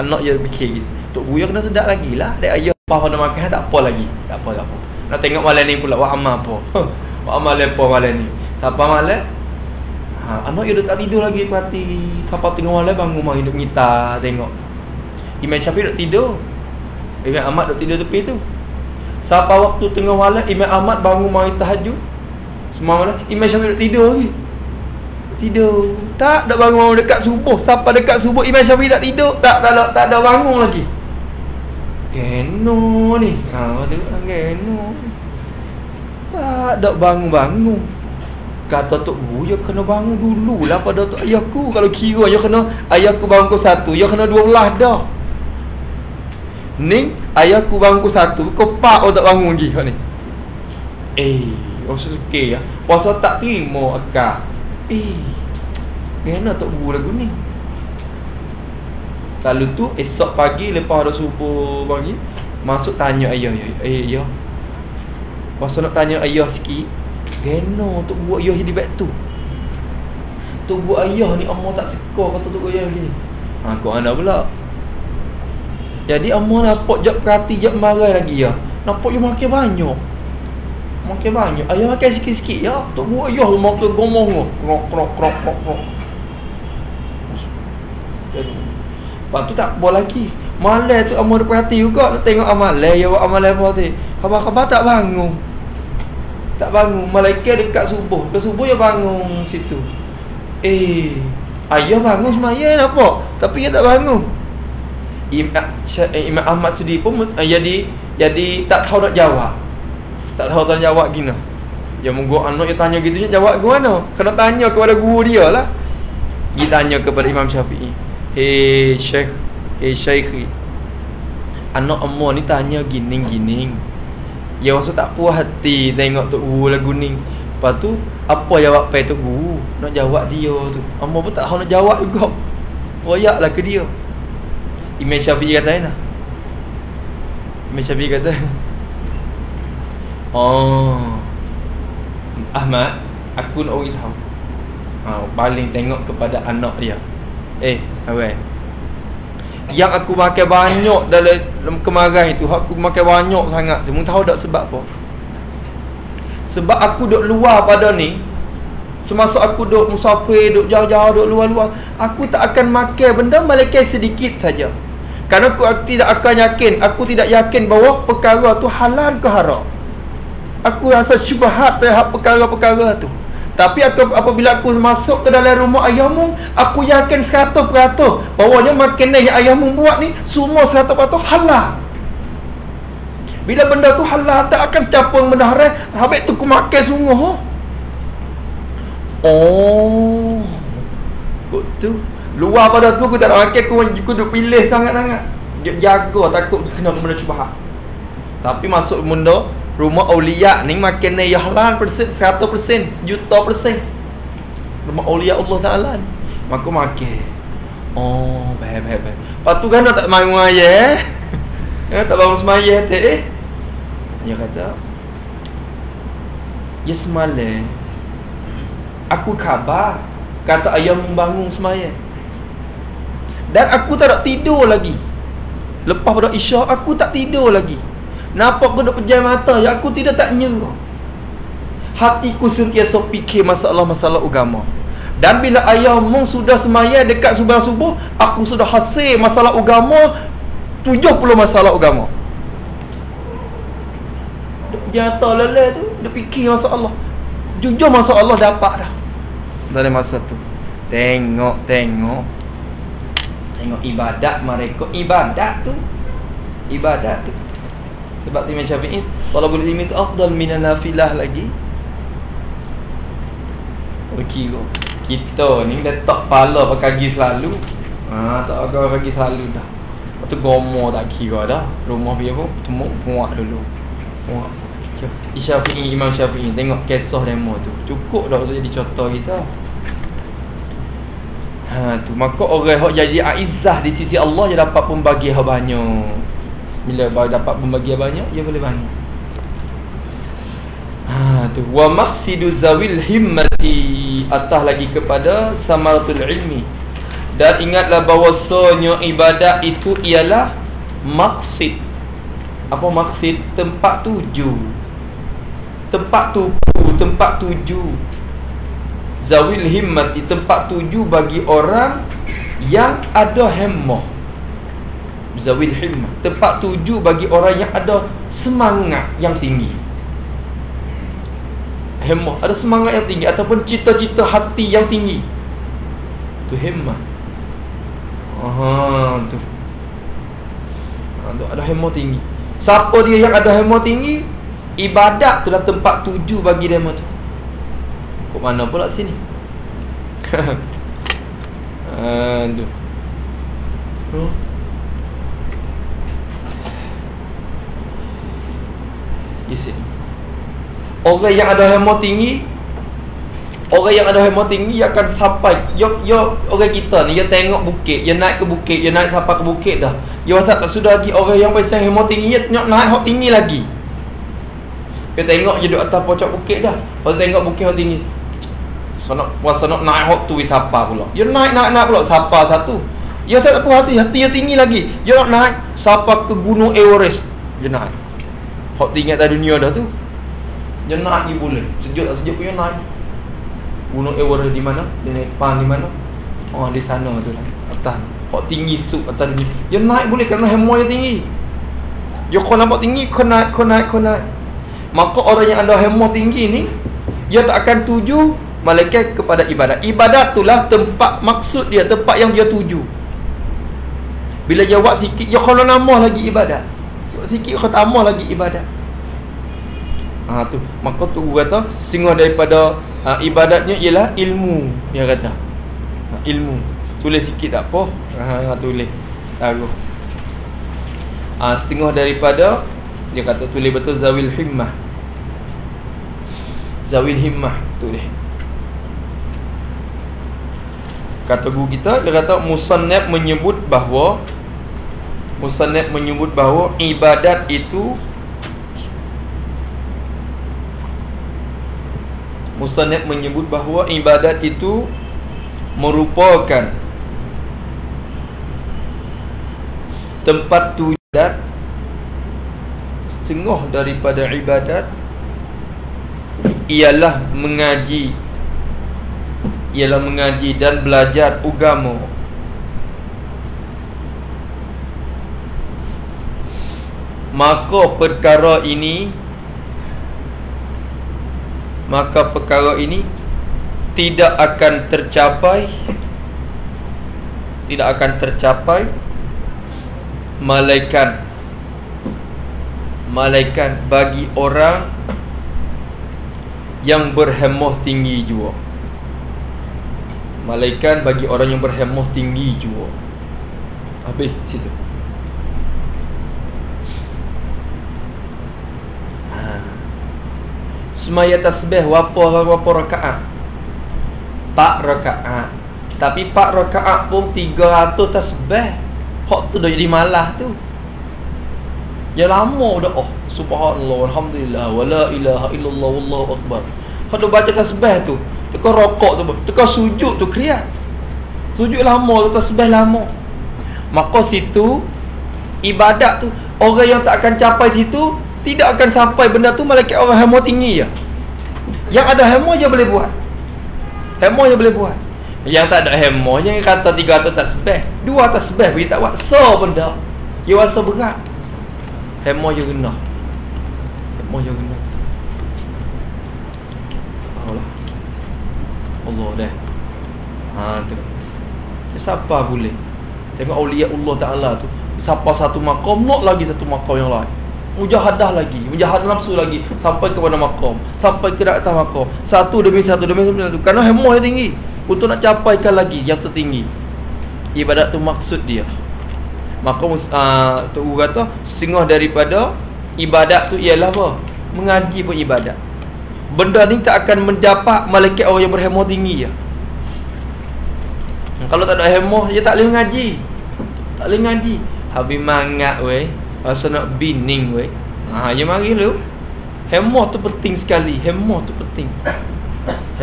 Anak dia fikir gitu. Tok guru kena sedap lagi lah. Dek ayah apa pada makan tak apa lagi. Tak apa tak apa. Nak tengok malam ni pula Wah amal apa? Wah amal apa malam ni? Siapa malam? Ha, Anak dia tak tidur lagi Pati Siapa tengok malam bangun Mari duduk ngita Tengok. Imam Syafiq duduk tidur. Imam Ahmad duduk tidur tepi tu. Siapa waktu tengah malam Imam Ahmad bangun mari tahajud. Semua malam Imam Syafiq duduk tidur lagi. Tidur. Tak dah bangun dekat subuh. Siapa dekat subuh Imam Syafiq tak tidur. Tak tak, tak, tak ada bangun lagi Geno ni. Ha tengok lah Geno Tak ada bangun-bangun. Kata Tok Guru Ya kena bangun dulu lah pada Tok Ayahku Kalau kira Ya kena Ayahku bangun ke satu Ya kena dua belah dah. Ni Ayahku bangun ke satu Kau pak kau tak bangun lagi ni Eh Rasa sikit ya. Puasa tak terima akak Eh Kena tak guru lagu ni Lalu tu esok pagi lepas ada subuh pagi Masuk tanya ayah ayah Eh ayah. Masa nak tanya ayah sikit Kena tu buat ayah jadi back tu? Tu buat ayah ni Allah tak suka kata tu ayah gini. Ha kau anda pula. Jadi Allah nampak jap perhati jap marah lagi ya. Nampak dia makin banyak. Makin banyak. Ayah makan sikit-sikit ya Tu buat ayah makin gomong? Krok krok krok krok krok. Lepas tu tak boleh lagi. Malam tu amal perhati juga. Nak tengok amal. Ya buat amal apa tu Khabar-khabar tak bangun. Tak bangun. Malaikat dekat subuh. Ke subuh ya bangun situ. Eh Ayah bangun semaya nampak? Tapi dia tak bangun. Imam, eh, Imam Ahmad sendiri pun uh, jadi jadi tak tahu nak jawab. Tak tahu nak jawab gina. Ya munggu anak dia tanya gitu. Jawab gua mana? Kena tanya kepada guru dia lah. Dia tanya kepada Imam Syafi'i. Hei Syekh, hei Syekh. Anak emma ni tanya gini-gini. Ya masa tak puas hati tengok tu guru lagu ni. Lepas tu apa jawab pai tu guru? Nak jawab dia tu. Emma pun tak tahu nak jawab juga. Royaklah ke dia. Imam Syafi'i kata ni Imam Syafi'i kata Oh Ahmad Aku nak beritahu ha, Paling tengok kepada anak dia Eh Awal Yang aku makan banyak dalam kemarin itu Aku makan banyak sangat. Tu Mungkin tahu tak sebab apa? Sebab aku duduk luar pada ni Semasa aku duduk musafir, duduk jauh-jauh, duduk luar-luar Aku tak akan makan benda malaikat sedikit saja. Kerana aku, aku tidak akan yakin Aku tidak yakin bahawa perkara tu halal ke haram. Aku rasa syubhat terhadap perkara-perkara tu Tapi aku, apabila aku masuk ke dalam rumah ayahmu Aku yakin 100% Bahawanya makanan yang ayahmu buat ni Semua 100% halal. Bila benda tu halal Tak akan capung benda haram Habis tu aku makan sungguh Oh. Betul Luar pada tu aku tak nak makan aku, aku duk pilih sangat-sangat. Jaga takut kena benda cubahat Tapi masuk benda Rumah awliya ni makan ni ya persen 100% Sejuta persen. Rumah awliya Allah Ta'ala ni. Maka makan Oh baik baik baik. Lepas tu kan tak bangun ayah eh? Tak bangun semaya eh? Dia kata Ya semalam Aku khabar Kata ayah membangun semaya. Dan aku tak nak tidur lagi. Lepas pada isyak Aku tak tidur lagi Nampak aku duduk pejam mata? Ya aku tidak tak nyerah Hatiku sentiasa fikir masalah-masalah agama. Dan bila ayah mung sudah semaya Dekat subuh-subuh Aku sudah hasil masalah agama 70 masalah agama. Duduk pejam mata lelai tu Dia fikir masalah. Jujur masalah dapat dah. Dalam masa tu. Tengok, tengok. Tengok ibadat mereka. Ibadat tu. Ibadat tu Sebab Imam Syafi'i Walaupun ilmi tu afdal minan nafilah lagi. Okey Kita ni letak pala pakai kaki selalu. Ha, Tak pakai kaki selalu dah. Lepas tu gomo tak kira dah. Rumah biar pun Temuk muak dulu. Muak. Syafi'i Imam Syafi'i Tengok kisah demo tu. Cukup dah untuk jadi contoh kita. Ha tu. Maka orang hok jadi aizah di sisi Allah dia dapat pembagi hak banyak. Bila baru dapat pembagi banyak dia boleh banyak. Ha tu wa maqsidu zawil himmati atah lagi kepada samaratul ilmi. Dan ingatlah bahawasanya ibadat itu ialah Maksid Apa maksid? Tempat tuju Tempat tuju Tempat tuju Zawil himmat di tempat tuju bagi orang Yang ada hemmoh Zawil himmat Tempat tuju bagi orang yang ada Semangat yang tinggi Hemmoh Ada semangat yang tinggi Ataupun cita-cita hati yang tinggi Itu himmat Aha, tu. Ha, tu ada hemmoh tinggi. Siapa dia yang ada hemmoh tinggi? Ibadat tu lah tempat tuju bagi dia tu. Kok mana pula sini? ha, tu. Yes, Orang yang ada hemmoh tinggi Orang yang ada hemah tinggi akan sampai yo yo orang kita ni dia tengok bukit, dia naik ke bukit, dia naik sampai ke bukit dah. Dia rasa tak sudah lagi orang yang pasal hemah tinggi dia tengok naik hok tinggi lagi. Dia tengok je duduk atas pocok bukit dah. Pas tengok bukit hok tinggi. Sonak puasa nak naik hok tu siapa pula. Dia naik naik naik pula siapa satu. Dia tak puas hati, hati dia tinggi lagi. Dia nak naik siapa ke gunung Everest. Dia naik. Hok tinggi atas dunia dah tu. Dia naik ni boleh. Sejuk tak sejuk pun dia naik. Gunung Everest di mana? Di Nepal di mana? Oh di sana tu lah. Atas. Kau tinggi sup atas ni. Ya naik boleh kerana hemo yang tinggi. Ya kau nampak tinggi kau naik kau naik kau naik. Maka orang yang ada hemo tinggi ni dia tak akan tuju malaikat kepada ibadat. Ibadat itulah tempat maksud dia, tempat yang dia tuju. Bila jawab sikit, ya kalau nama lagi ibadat. Sikit kau tambah lagi ibadat. Ha tu. Maka tu kata singgah daripada ha, ibadatnya ialah ilmu dia kata. Ha, ilmu. Tulis sikit tak apa ha, tulis. Taruh ha, setengah daripada dia kata tulis betul zawil himmah. Zawil himmah tulis. Kata guru kita dia kata musannab menyebut bahawa musannab menyebut bahawa ibadat itu Musanib menyebut bahawa ibadat itu merupakan tempat tujuan setengah daripada ibadat ialah mengaji. Ialah mengaji dan belajar agama maka perkara ini maka perkara ini tidak akan tercapai tidak akan tercapai malaikat. Malaikat bagi orang yang berhemah tinggi juga. Malaikat bagi orang yang berhemah tinggi juga. Habis situ semaya tasbih berapa berapa rakaat? 4 rakaat. Tapi 4 rakaat pun 300 tasbih. Hak tu dah jadi malah tu. Ya lama dah oh subhanallah alhamdulillah wala ilaha illallah wallahu akbar. Hak tu baca tasbih tu. Teka rokok tu, teka sujud tu kriat. Sujud lama tu tasbih lama. Maka situ ibadat tu orang yang tak akan capai situ tidak akan sampai benda tu malaikat orang hemo tinggi je. Yang ada hemo je boleh buat. Hemo je boleh buat. Yang tak ada hemo yang kata tiga atau tak sebeh. Dua atas sebeh bagi tak buat. So benda. Dia rasa berat. Hemo je kena. Hemo je kena. Allah Allah dah ha tu. Siapa boleh. Tengok awliya Allah Ta'ala tu. Siapa satu makam nak lagi satu makam yang lain mujahadah lagi mujahadah nafsu lagi sampai kepada makom sampai ke atas makom. Satu demi satu demi satu kerana hemah yang tinggi untuk nak capaikan lagi yang tertinggi. Ibadat tu maksud dia. Maka uh, tu kata singgah daripada ibadat tu ialah apa? Mengaji pun ibadat. Benda ni tak akan mendapat malaikat orang yang berhemah tinggi ya. kalau tak ada hemah dia tak boleh mengaji. Tak boleh mengaji. Habis mangat weh Rasa nak bining weh. Ha, ya mari lu. Hemah tu penting sekali. Hemah tu penting.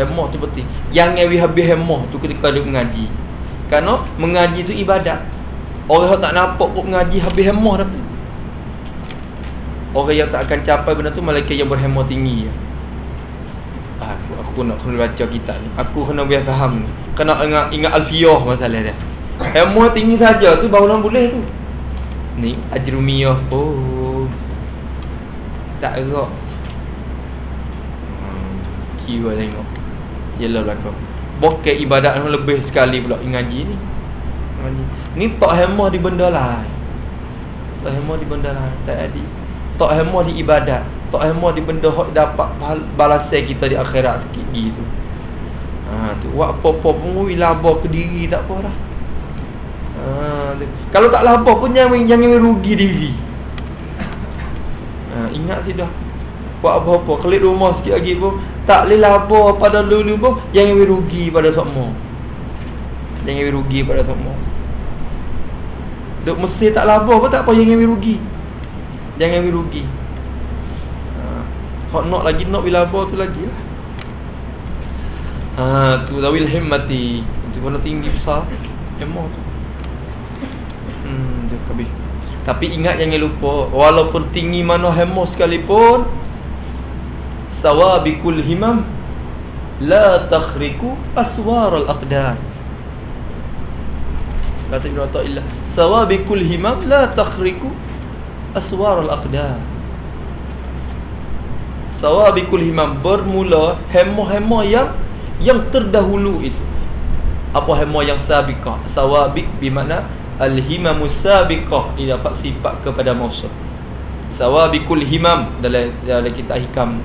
Hemah tu penting. Yang ngewi habis hemah tu ketika dia mengaji. Kerana mengaji tu ibadat. Orang yang tak nampak pun ngaji habis hemah dah Orang yang tak akan capai benda tu Malaikat yang berhemah tinggi ya. aku, aku nak kena baca kitab ni Aku kena biar faham ni Kena ingat, ingat alfiyah masalah dia Hemah tinggi saja tu baru nak boleh tu Ni ajrumiyah Oh Tak erak hmm, Kira tengok. Yelah belakang. Bokeh ibadat lebih sekali pula ngaji ni. Ni tak hemah di benda lain Tak hemah di benda lain Tak ada Tak hemah di ibadat. Tak hemah di benda yang dapat balasan kita di akhirat sikit gitu. Ha tu. Buat apa-apa pun laba ke diri tak apa dah. Tu. Kalau tak laba pun jangan jangan rugi diri. Ha ingat sih dah. Buat apa-apa kelik rumah sikit lagi pun tak boleh laba pada dulu pun jangan rugi pada semua. Jangan rugi pada semua. Duk Mesir tak labah pun tak apa Jangan rugi Jangan rugi ha. Hot nak lagi Nak bila labah tu lagi lah Ha tu Zawil himmati Itu kena tinggi besar Emang tu Dia habis. Tapi ingat jangan lupa Walaupun tinggi mana hemah sekalipun Sawabikul himam La takhriku aswar al-aqdar Kata Ibn Atta'illah Sawabikul himam la takhriku aswar al-aqdar Sawabikul himam bermula hemah-hemah yang yang terdahulu itu. Apa hemah yang sabiqah Sawabik bermakna Al-himamus sabiqah Ini dapat sifat kepada mausul Sawabikul himam Dalam, dalam kitab hikam.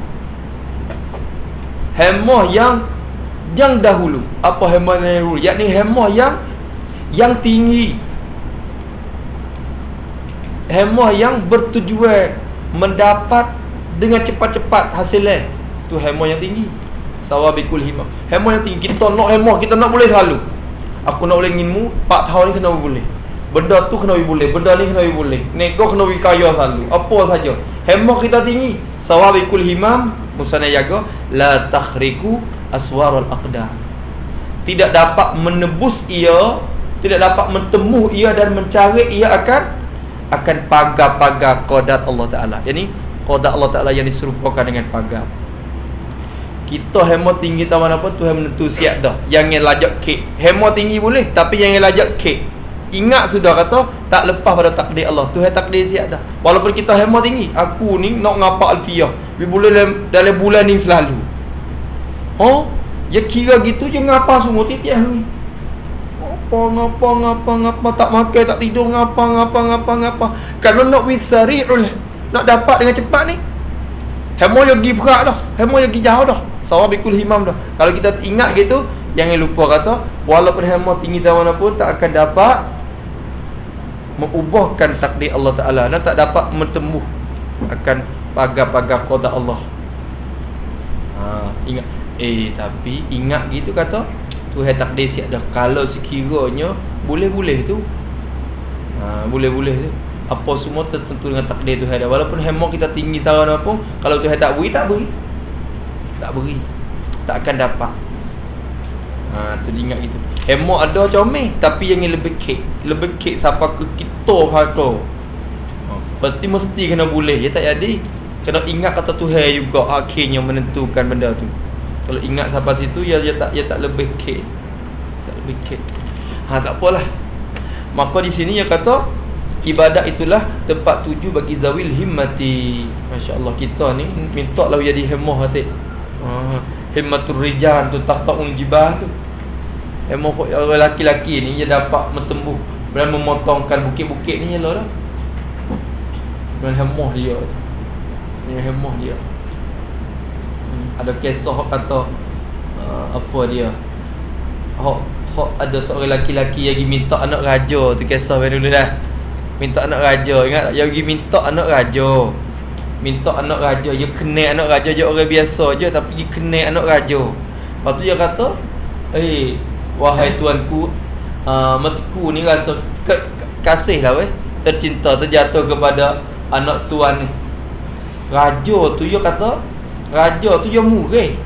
Hemah yang Yang dahulu. Apa hemah yang dahulu? Yakni hemah yang Yang tinggi. Hemah yang bertujuan mendapat dengan cepat-cepat hasilnya. Tu hemah yang tinggi. Sawabikul himah hemah yang tinggi. Kita nak hemah kita nak boleh selalu aku nak boleh nginmu 4 tahun ni kena boleh benda tu kena boleh benda ni kena boleh nego kena kaya selalu apa saja hemah kita tinggi sawabikul himam musana jaga la takhriku aswarul aqdar tidak dapat menebus ia tidak dapat mentemuh ia dan mencari ia akan akan pagar-pagar qadat Allah Taala. Jadi qadat Allah Taala yang diserupakan dengan pagar. Kita hemo tinggi tahu mana pun Tuhan menentu siap dah. Jangan lajak kek. Hemo tinggi boleh tapi jangan lajak kek. Ingat sudah kata tak lepas pada takdir Allah. Tuhan takdir siap dah. Walaupun kita hemo tinggi, aku ni nak ngapa alfiah. Bi boleh dalam, dalam bulan ni selalu. Oh, ya kira gitu je ngapa semua tiap hari ngapa ngapa ngapa ngapa tak makan tak tidur ngapa ngapa ngapa ngapa kalau nak wisari'ul nak dapat dengan cepat ni hemo yo gi berat dah hemo yo gi jauh dah sawabikul himam dah kalau kita ingat gitu jangan lupa kata walaupun hemo tinggi zaman pun tak akan dapat mengubahkan takdir Allah Taala dan tak dapat bertemu akan pagar-pagar qada Allah. Ha ingat. Eh tapi ingat gitu kata Tuhan takdir siap dah. Kalau sekiranya Boleh-boleh tu ha, Boleh-boleh tu Apa semua tertentu dengan takdir Tuhan dah. Walaupun hemok kita tinggi saran apa Kalau Tuhan tak beri, tak beri. Tak beri. Tak akan dapat ha, Tu ingat gitu Hemok ada comel Tapi yang ini lebih kek Lebih kek siapa ke kita kata ha, Berarti mesti kena boleh Ya tak jadi Kena ingat kata Tuhan juga Akhirnya menentukan benda tu kalau ingat sampai situ ya dia tak dia tak lebih ke. Tak lebih ke. Ha tak apalah. Maka di sini dia kata ibadat itulah tempat tuju bagi zawil himmati. Masya-Allah kita ni minta lah jadi hemah hati. Ha himmatur rijal tu taqtaul jibal tu. Hemah orang lelaki-lelaki ni dia dapat bertembus dan memotongkan bukit-bukit ni lah dah. Dan hemah dia tu. Ini hemah dia. Ada kisah kata uh, apa dia? Hok hok ada seorang lelaki-lelaki yang pergi minta anak raja. Tu kisah dulu dah. Minta anak raja. Ingat? Tak yang pergi minta anak raja minta anak raja. Dia kenal anak raja je orang biasa je tapi dia kenal anak raja. Lepas tu dia kata eh wahai tuanku uh, matiku ni rasa ke, kasih lah weh. Tercinta terjatuh kepada anak tuan ni. Raja tu dia kata Raja tu je murih.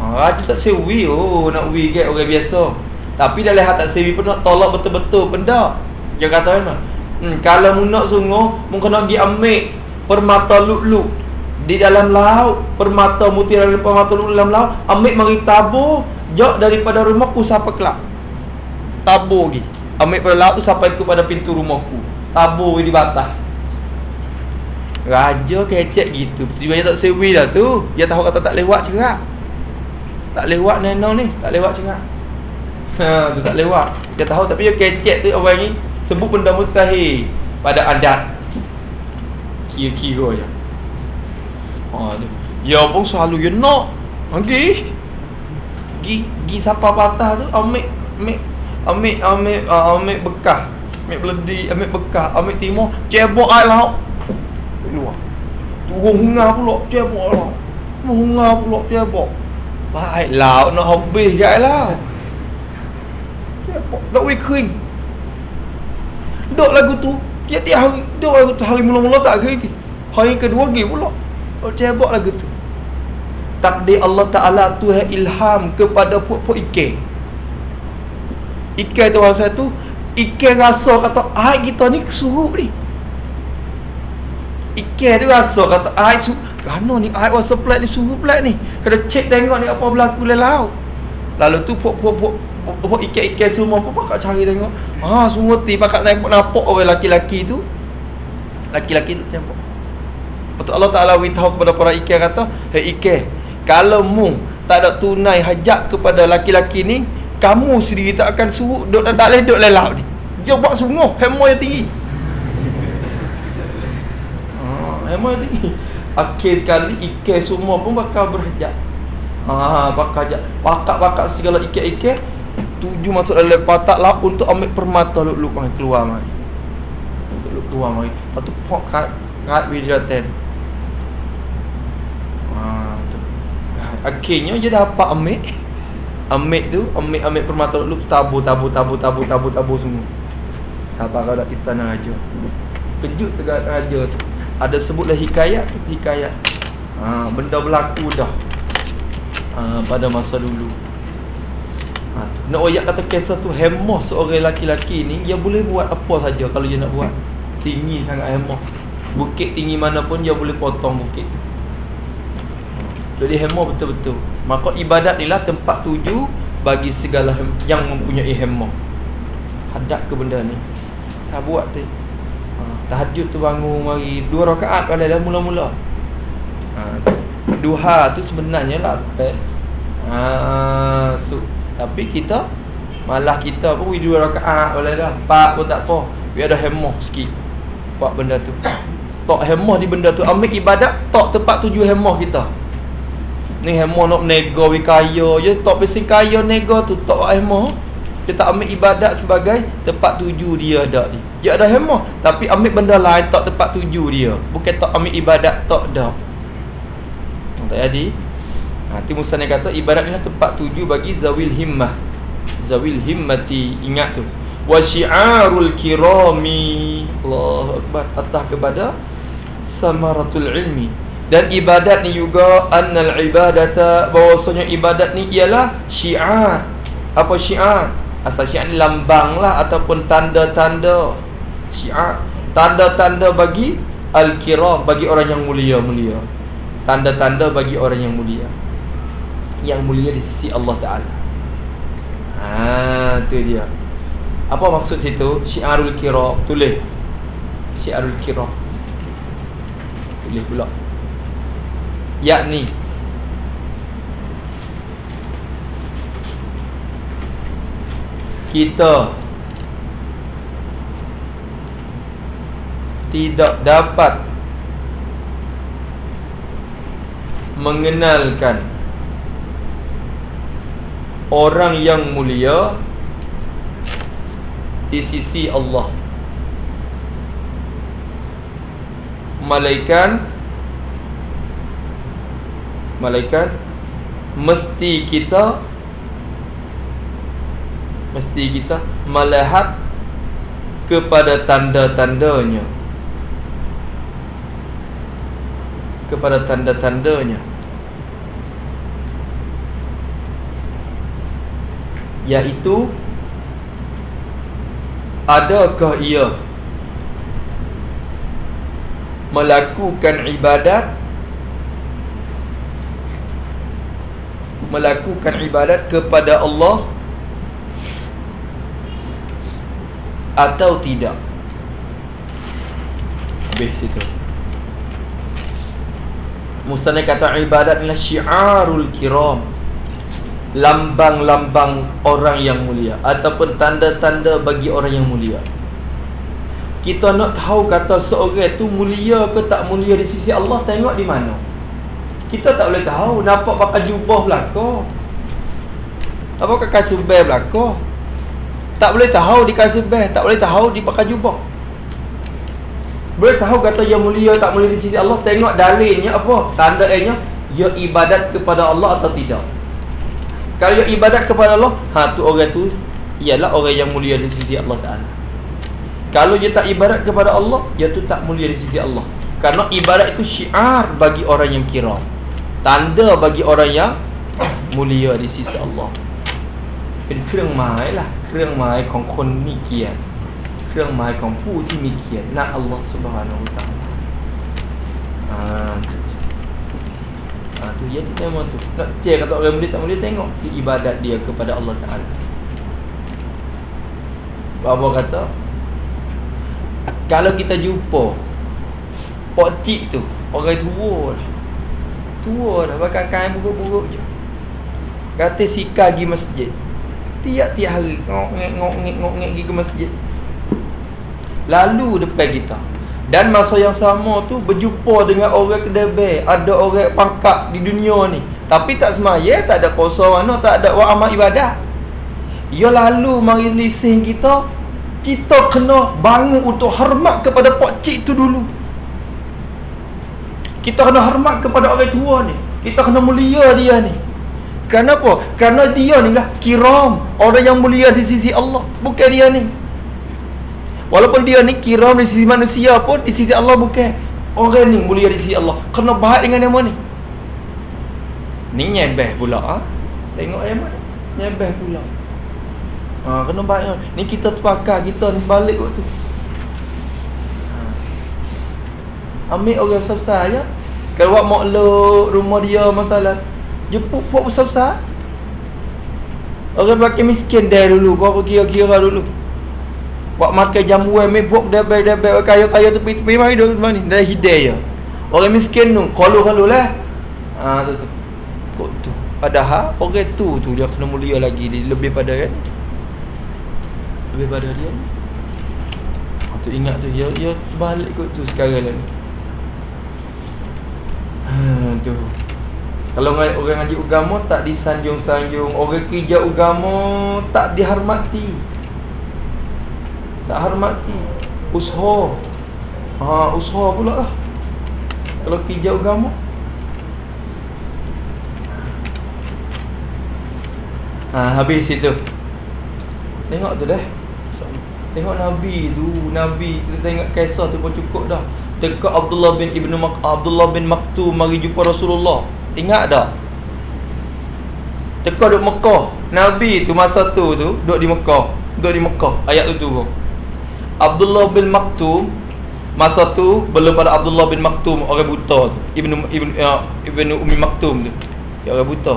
Ha, Raja tak sewi Oh nak wi ke orang biasa. Tapi dalam hak tak sewi pun nak tolak betul-betul benda. Dia kata mana? Hmm, kalau mu nak sungguh, mu kena pergi ambil permata luk-luk di dalam laut, permata mutiara dalam permata luk dalam laut, ambil mari tabur, jauh daripada rumahku sampai kelak. Tabur lagi. Ambil pada laut tu sampai kepada pintu rumahku. Tabur di batas. Raja kecek gitu. Tiba-tiba tak sewi dah tu. Dia tahu kata tak lewat cerak. Tak lewat neno ni, tak lewat cerak. Ha, tu tak lewat. Dia tahu tapi dia kecek tu orang ni sebut benda mustahil pada adat. Kira-kira je. Ha. Ya pun selalu ya nak. Pergi. Pergi, pergi siapa patah tu ambil ambil ambil ambil uh, ambil bekas. Ambil beledi, ambil bekas, ambil timur, cebok air laut. Luar. Turun hungar pula, cebok laut. Turun hungar pula, cebok. Baik laut nak habis je lah. Cebok, wei kering. Dok lagu tu, tiap-tiap hari, tu hari mula-mula tak kering lagi. Hari kedua lagi pula. Oh, cebok lagu tu. Takdir Allah Ta'ala tu ilham kepada puk-puk ikan. Ikan tu orang satu Ikan rasa kata Air kita ni surup ni Ikan tu rasa kata Air surup Kerana ni air water supply ni surup pula ni Kena cek tengok ni apa berlaku dalam laut Lalu tu pok pok pok ikan-ikan semua pun pakak cari tengok. Ah semua ti pakak nampak nampak orang laki-laki tu. Laki-laki tu nampak Betul Allah Ta'ala beritahu kepada para ikan kata Hei ikan Kalau mu tak ada tunai hajat kepada laki-laki ni kamu sendiri tak akan suruh duduk tak boleh duduk lelap ni. Dia buat sungguh hemo yang tinggi. Ha, hemo yang tinggi. Akhir sekali ikan semua pun bakal berhajat. Ha, bakal hajat. Pakak-pakak segala ikan-ikan tuju masuk dalam patak laut untuk ambil permata luk-luk mari keluar mari luk keluar mari lepas tu pok kat kat video ten ha, akhirnya dia dapat ambil Ambil tu, ambil ambil permata lu tabu tabu tabu tabu tabu tabu semua. Apa kau dah istana raja. Kejut tegak raja tu. Ada sebutlah hikayat tu, hikayat. Ha, benda berlaku dah. Ha, pada masa dulu. Ha, nak oyak kata kisah tu hemah seorang lelaki-lelaki ni dia boleh buat apa saja kalau dia nak buat. Tinggi sangat hemah. Bukit tinggi mana pun dia boleh potong bukit tu. Jadi hemah betul-betul Maka ibadat ni lah tempat tuju Bagi segala yang mempunyai hemah Hadap ke benda ni Tak buat tu ha, Tahajud tu bangun mari Dua rakaat kalau dah mula-mula ha, Duha tu sebenarnya lah eh. ha, so, Tapi kita Malah kita pun dua rakaat kalau dah Empat pun tak apa Biar ada hemah sikit Buat benda tu Tok hemah di benda tu Ambil ibadat Tok tempat tuju hemah kita Ni hemo nak nego wi kaya je tok besi kaya nego tu tok hemo. Dia tak ambil ibadat sebagai tempat tuju dia dak ni. Dia ada hemo tapi ambil benda lain tok tempat tuju dia. Bukan tok ambil ibadat tok dak. Tak jadi. Nanti Musa ni kata ibadat ni tempat tuju bagi zawil himmah. Zawil himmati ingat tu. Wa syi'arul kirami. Allah akbar atas kepada samaratul ilmi dan ibadat ni juga annal ibadata bahwasanya ibadat ni ialah syiar. Apa syiar? Asal syiar ni lambang lah ataupun tanda-tanda syiar. Tanda-tanda bagi al-kiram bagi orang yang mulia-mulia. Tanda-tanda bagi orang yang mulia. Yang mulia di sisi Allah Taala. Ha, tu dia. Apa maksud situ? Syiarul kiram. Tulis. Syiarul kiram. Tulis pula yakni kita tidak dapat mengenalkan orang yang mulia di sisi Allah. Malaikat malaikat mesti kita mesti kita melihat kepada tanda-tandanya. Kepada tanda-tandanya iaitu adakah ia melakukan ibadat? Melakukan ibadat kepada Allah atau tidak? Habis situ. Musanya kata ibadat adalah syiarul kiram Lambang-lambang orang yang mulia Ataupun tanda-tanda bagi orang yang mulia. Kita nak tahu kata seorang itu mulia ke tak mulia di sisi Allah Tengok di mana. Kita tak boleh tahu Nampak pakai jubah belakang Apa pakai subel belakang Tak boleh tahu di kasubel Tak boleh tahu di pakai jubah. Boleh tahu kata yang mulia tak mulia di sisi Allah Tengok dalilnya apa Tanda nya Ya ibadat kepada Allah atau tidak Kalau ya ibadat kepada Allah Ha tu orang tu Ialah orang yang mulia di sisi Allah Ta'ala Kalau dia tak ibadat kepada Allah Ya tu tak mulia di sisi Allah Karena ibadat itu syiar bagi orang yang kira Tanda bagi orang yang Mulia di sisi Allah เป็นเครื่องหมายล่ะเครื่องหมายของคนมีเกียรติเครื่องหมายของผู้ที่มีเกียรติณอัลลอฮฺ سبحانه และ taala ah tu ya tu memang tu. Nak cek kata orang boleh tak boleh tengok. Ibadat dia kepada Allah taala. Bapa kata? Kalau kita jumpa Pak cik tu Orang tua dah. Tua dah Pakai kain buruk-buruk je. Kata sika pergi masjid. Tiap-tiap hari Ngok-ngek-ngok-ngek pergi ke masjid. Lalu depan kita dan masa yang sama tu berjumpa dengan orang kedebe ada orang pangkat di dunia ni. Tapi tak semaya tak ada puasa mana tak ada buat amal ibadah. Ia lalu mari lising kita. Kita kena bangun untuk hormat kepada pak cik tu dulu. Kita kena hormat kepada orang tua ni. Kita kena mulia dia ni. Kenapa? kerana dia ni lah kiram. Orang yang mulia di sisi Allah. Bukan dia ni Walaupun dia ni kira di sisi manusia pun Di sisi Allah bukan. Orang ni mulia di sisi Allah. Kena bahat dengan nama ni Ni nyebeh pula ha? Tengok yang mana? Nyebeh pula. Ha, Kena bahat Ni kita terpakar Kita ni balik waktu ha. Ambil orang besar-besar ya. Kalau buat makhluk Rumah dia masalah. Jepuk buat besar-besar. Orang pakai miskin dia dulu Kau kira-kira dulu Buat makan jamuan me buat debel-debel kaya-kaya pergi mari dulu mana ni dah hidayah. Orang miskin tu kalau-kalau lah. Ha tu tu. Kok tu. Padahal orang tu tu dia kena mulia lagi dia lebih pada kan. Lebih pada dia. Ha, tu ingat tu ya ya balik kot tu sekarang lah ni. Ha tu. Kalau orang ngaji agama tak disanjung-sanjung, orang kerja agama tak dihormati tak hormati. Usaha. Ha usaha pula lah. Kalau kijau agama. Ha habis itu tengok tu dah. Tengok nabi tu. Nabi kita tengok kisah tu pun cukup dah. Dekat Abdullah bin Ibnu Mak Abdullah bin Maktum mari jumpa Rasulullah. Ingat tak Teka duduk Mekah. Nabi tu masa tu tu Duduk di Mekah. Duduk di Mekah. Ayat tu tu Abdullah bin Maktum masa tu belum pada Abdullah bin Maktum orang buta. Tu ibnu ibnu uh, ibnu Ummi Maktum tu ya, orang buta.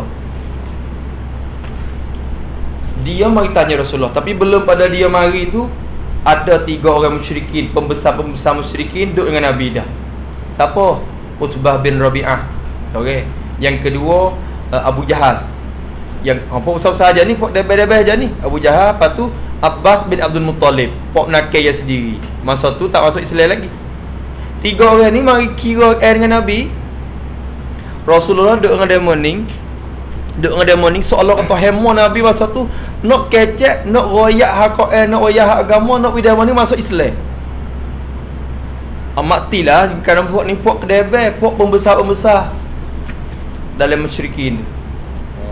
Dia mari tanya Rasulullah tapi belum pada dia mari tu ada tiga orang musyrikin pembesar-pembesar musyrikin duduk dengan Nabi dah. Siapa? Utbah bin Rabi'ah. Sorry. Yang kedua uh, Abu Jahal. Yang apa besar-besar aja ni debel-debel aja ni. Abu Jahal lepas tu Abbas bin Abdul Muttalib Pok nakir sendiri. Masa tu tak masuk Islam lagi. Tiga orang ni mari kira air dengan Nabi. Rasulullah duduk dengan dia morning. Duduk dengan dia morning Seolah kata hemo Nabi masa tu. Nak kecek Nak royak hak air Nak royak hak agama Nak pergi dia masuk Islam. Amat tilah Kerana pok ni pok kedebel Pok pembesar-pembesar. Dalam masyarakat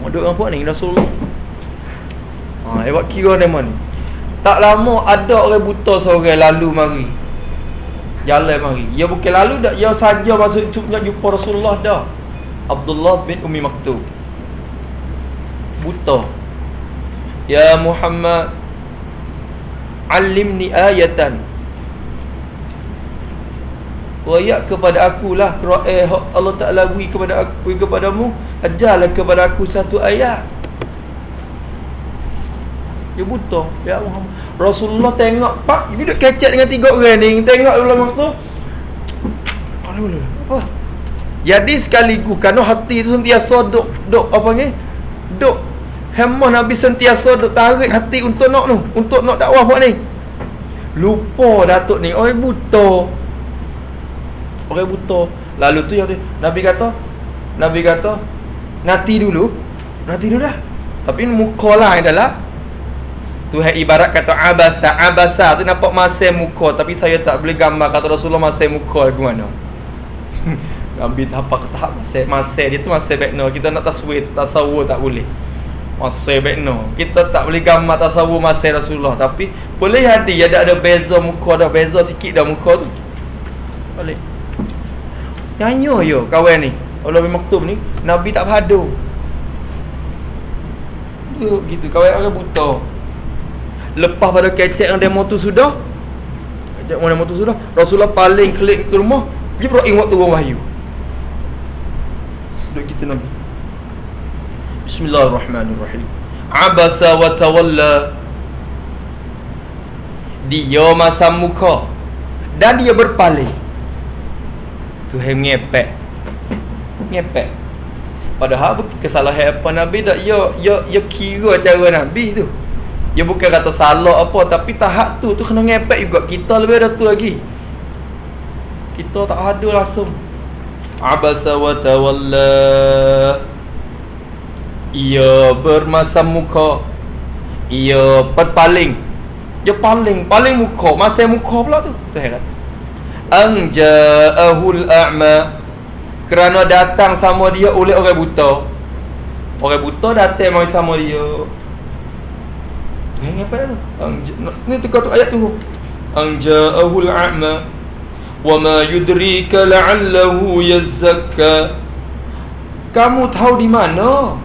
oh, Duduk dengan pok ni Rasulullah. Ha, hebat kira dia mana tak lama ada orang buta seorang lalu mari. Jalan mari. Ya bukan lalu dak, ya saja itu nak jumpa Rasulullah dah. Abdullah bin Umi Maktub. Buta. Ya Muhammad Alimni ayatan Wayak kepada akulah Eh Allah Ta'ala beri kepada aku beri kepadamu Ajarlah kepada aku satu ayat Dia buta Ya Muhammad Rasulullah tengok Pak Dia duduk kecek dengan tiga orang ni. Tengok dalam waktu apa? Jadi sekaligus Kerana hati tu sentiasa duk Duk apa ni? Duk Hemah Nabi sentiasa duk tarik hati untuk nak tu Untuk nak dakwah buat ni. Lupa Datuk ni Orang buta Orang buta Lalu tu yang tu Nabi kata Nabi kata Nanti dulu. Nanti dulu dah. Tapi muka lah dalam Tu ibarat kata abasa Abasa. Tu nampak masih muka. Tapi saya tak boleh gambar Kata Rasulullah masih muka. Ke mana? Tahap ke tahap masih Masih. Dia tu masih baik no. Kita nak taswir Tasawur tak boleh. Masih baik no. Kita tak boleh gambar tasawur masih Rasulullah. Tapi Boleh jadi Ada ada beza muka dah Beza sikit dah muka tu. Boleh Tanya yo kawan ni. Allah bin Maktum ni Nabi tak padu Tu gitu. Kawan orang buta Lepas pada kecek yang demo tu sudah Kecek yang demo tu sudah Rasulullah paling klik ke rumah Jibra'il waktu turun wahyu. Duduk kita Nabi. Bismillahirrahmanirrahim. Abasa wa tawalla. Dia masa muka. Dan dia berpaling. Tuhan ngepek. Ngepek. Padahal kesalahan apa Nabi tak? Ya ya ya kira cara Nabi tu Ya bukan kata salah apa Tapi tahap tu tu kena ngepek juga. Kita lebih ada tu lagi. Kita tak ada langsung. Abasa wa tawalla. Ia bermasa muka. Ia berpaling. Dia paling Paling muka. Masa muka pula tu. Tuhan kata. Anja'ahul a'ma. Kerana datang sama dia oleh orang buta. Orang buta datang sama dia Ini apa tu? Ini tukar tu ayat tu Anja'ahul a'ma Wa ma yudrika la'allahu yazzaka Kamu tahu di mana?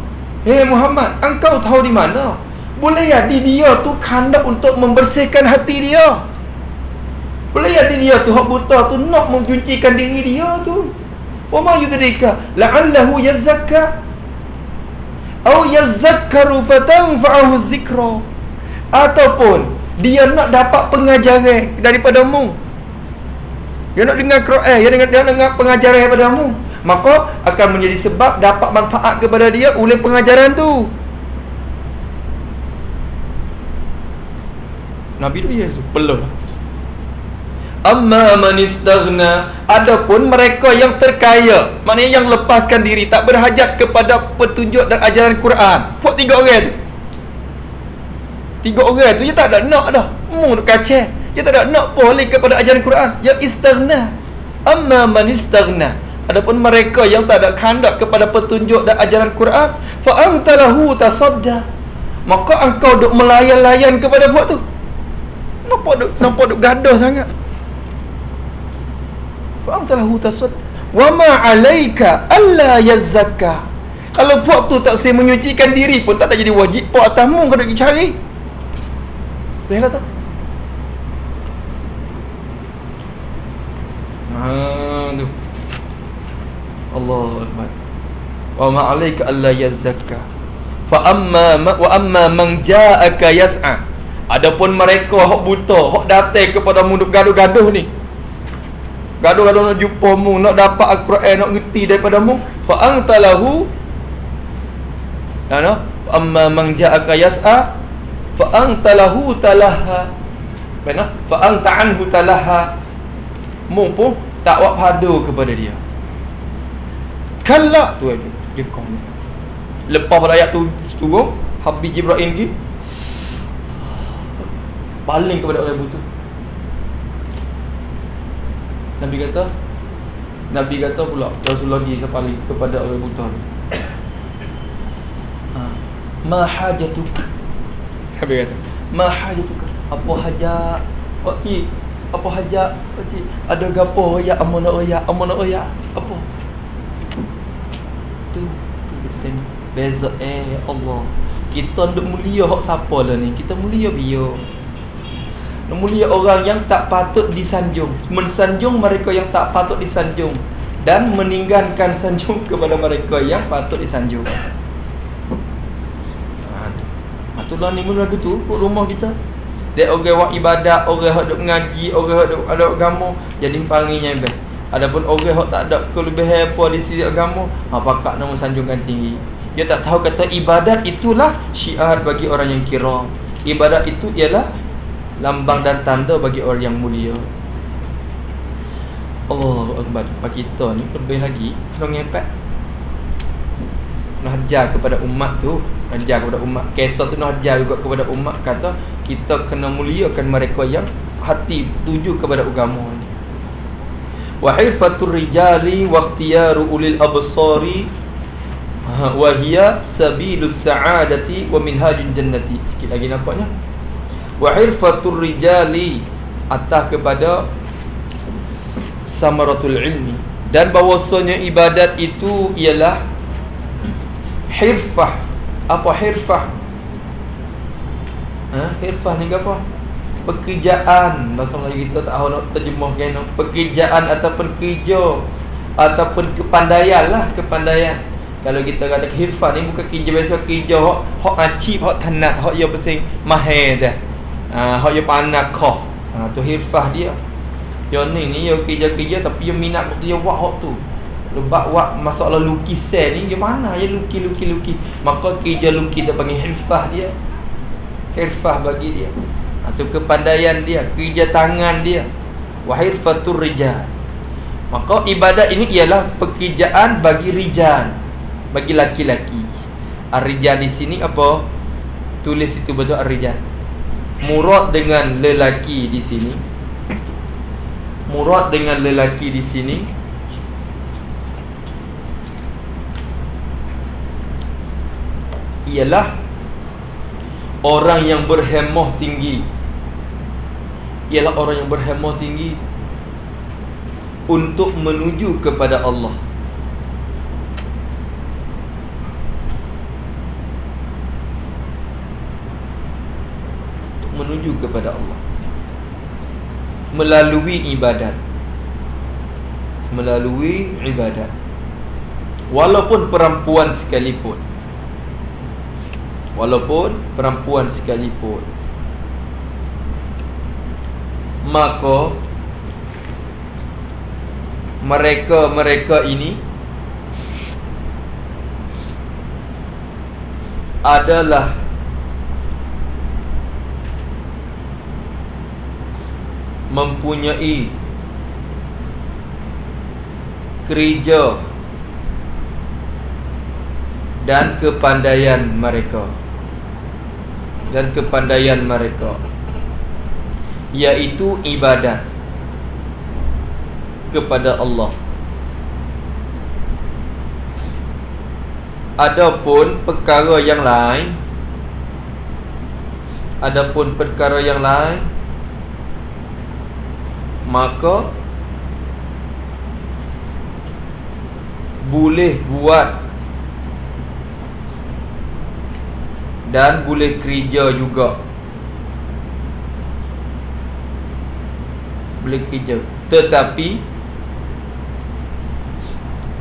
Hei Muhammad, engkau tahu di mana? Boleh jadi dia tu kandak untuk membersihkan hati dia boleh jadi dia tu hak buta tu nak mencucikan diri dia tu. Wa ma yudrika la'allahu yazakka atau yazakkaru fatanfa'ahu zikra ataupun dia nak dapat pengajaran daripada mu. Dia nak dengar Quran, dia dengar dia dengar pengajaran daripada mu. Maka akan menjadi sebab dapat manfaat kepada dia oleh pengajaran tu. Nabi tu ya, peluh. Amma man istaghna adapun mereka yang terkaya maknanya yang lepaskan diri tak berhajat kepada petunjuk dan ajaran Quran buat tiga orang tu tiga orang tu dia tak ada nak dah. Mu duk kacau. Dia tak ada nak boleh kepada ajaran Quran. Yang istaghna amma man istaghna adapun mereka yang tak ada kandak kepada petunjuk dan ajaran Quran fa antalahu tasadda. Maka engkau duk melayan-layan kepada buat tu. Nampak duk nampak duk gaduh sangat. Fa'amtalahu tasad Wa ma'alaika alla yazzaka Kalau puak tu tak saya menyucikan diri pun Tak tak jadi wajib Puak atasmu kau cari Boleh kata Haa tu. Allah Akbar. Wa ma'alaika alla yazzaka Fa amma wa amma man ja'aka yas'a Adapun mereka hok buta hok datang kepada munduk gaduh-gaduh ni. Gaduh-gaduh nak jumpa mu Nak dapat Al-Quran Nak ngerti daripada mu. Fa antalahu Ana amma man ja'aka yas'a fa antalahu talaha. Mana? Fa anta anhu talaha. Mu pun tak wak padu kepada dia. Kalla tu aja dia kau Lepas pada ayat tu turun Habis Jibril pergi Paling kepada orang butuh. Nabi kata Nabi kata pula Rasul lagi kepala kepada orang buta ha. Ma hajatuk Nabi kata Ma hajatuk Apa hajat? Pak cik Apa hajat? Pak cik Ada gapo? Ya amanah ya amanah ya Apa? Tu Kita tengok. Beza eh Allah. Kita nak mulia Hak siapa lah ni? Kita mulia biar Mulia orang yang tak patut disanjung. Mensanjung mereka yang tak patut disanjung. Dan meninggalkan sanjung kepada mereka yang patut disanjung Itulah ni mula tu rumah kita Dia orang buat ibadat Orang yang duduk ngaji Orang duduk ada agama Jadi panggilnya ibad Adapun orang yang tak ada kelebihan apa di sisi agama ha, Pakak nama sanjungkan tinggi Dia tak tahu kata ibadat itulah Syiar bagi orang yang kira Ibadat itu ialah lambang dan tanda bagi orang yang mulia. Allah Akbar. Pak kita ni lebih lagi kena ngepek. Nak ajar kepada umat tu, ajar kepada umat. Kisah tu nak ajar juga kepada umat kata kita kena muliakan mereka yang hati tuju kepada agama ni. Wa hilfatur rijali wa ikhtiyaru ulil absari ha, wa hiya sabilus sa'adati wa minhajul jannati. Sikit lagi nampaknya wa irfatur rijali atas kepada samaratul ilmi dan bahawasanya ibadat itu ialah hirfah. Apa hirfah? Ha? Hirfah ni apa? Pekerjaan. Bahasa Melayu kita tak tahu nak terjemah kan pekerjaan ataupun kerja. Ataupun kepandaian lah kepandaian. Kalau kita kata hirfah ni bukan kerja biasa kerja hok hok acip hok tanat hok ya pasal mahir dah. Ah, hak yo panak kah. Ha tu hirfah dia. Yo ni ni yo kerja-kerja tapi yo minat yo buat hak tu. Lebak buat masalah lukisan ni yo mana yo lukis-lukis-lukis. Maka kerja lukis dia panggil hirfah dia. Hirfah bagi dia. Atau kepandaian dia, kerja tangan dia. Wa hirfatur rijal. Maka ibadat ini ialah pekerjaan bagi rijal, bagi laki-laki. Ar-rijal di sini apa? Tulis itu betul ar-rijal murad dengan lelaki di sini murad dengan lelaki di sini ialah orang yang berhemah tinggi. Ialah orang yang berhemah tinggi untuk menuju kepada Allah. Menuju kepada Allah. Melalui ibadat. Melalui ibadat. Walaupun perempuan sekalipun walaupun perempuan sekalipun. Maka mereka-mereka ini adalah mempunyai kerja dan kepandaian mereka dan kepandaian mereka iaitu ibadat kepada Allah. Adapun perkara yang lain adapun perkara yang lain maka boleh buat dan boleh kerja juga. Boleh kerja. Tetapi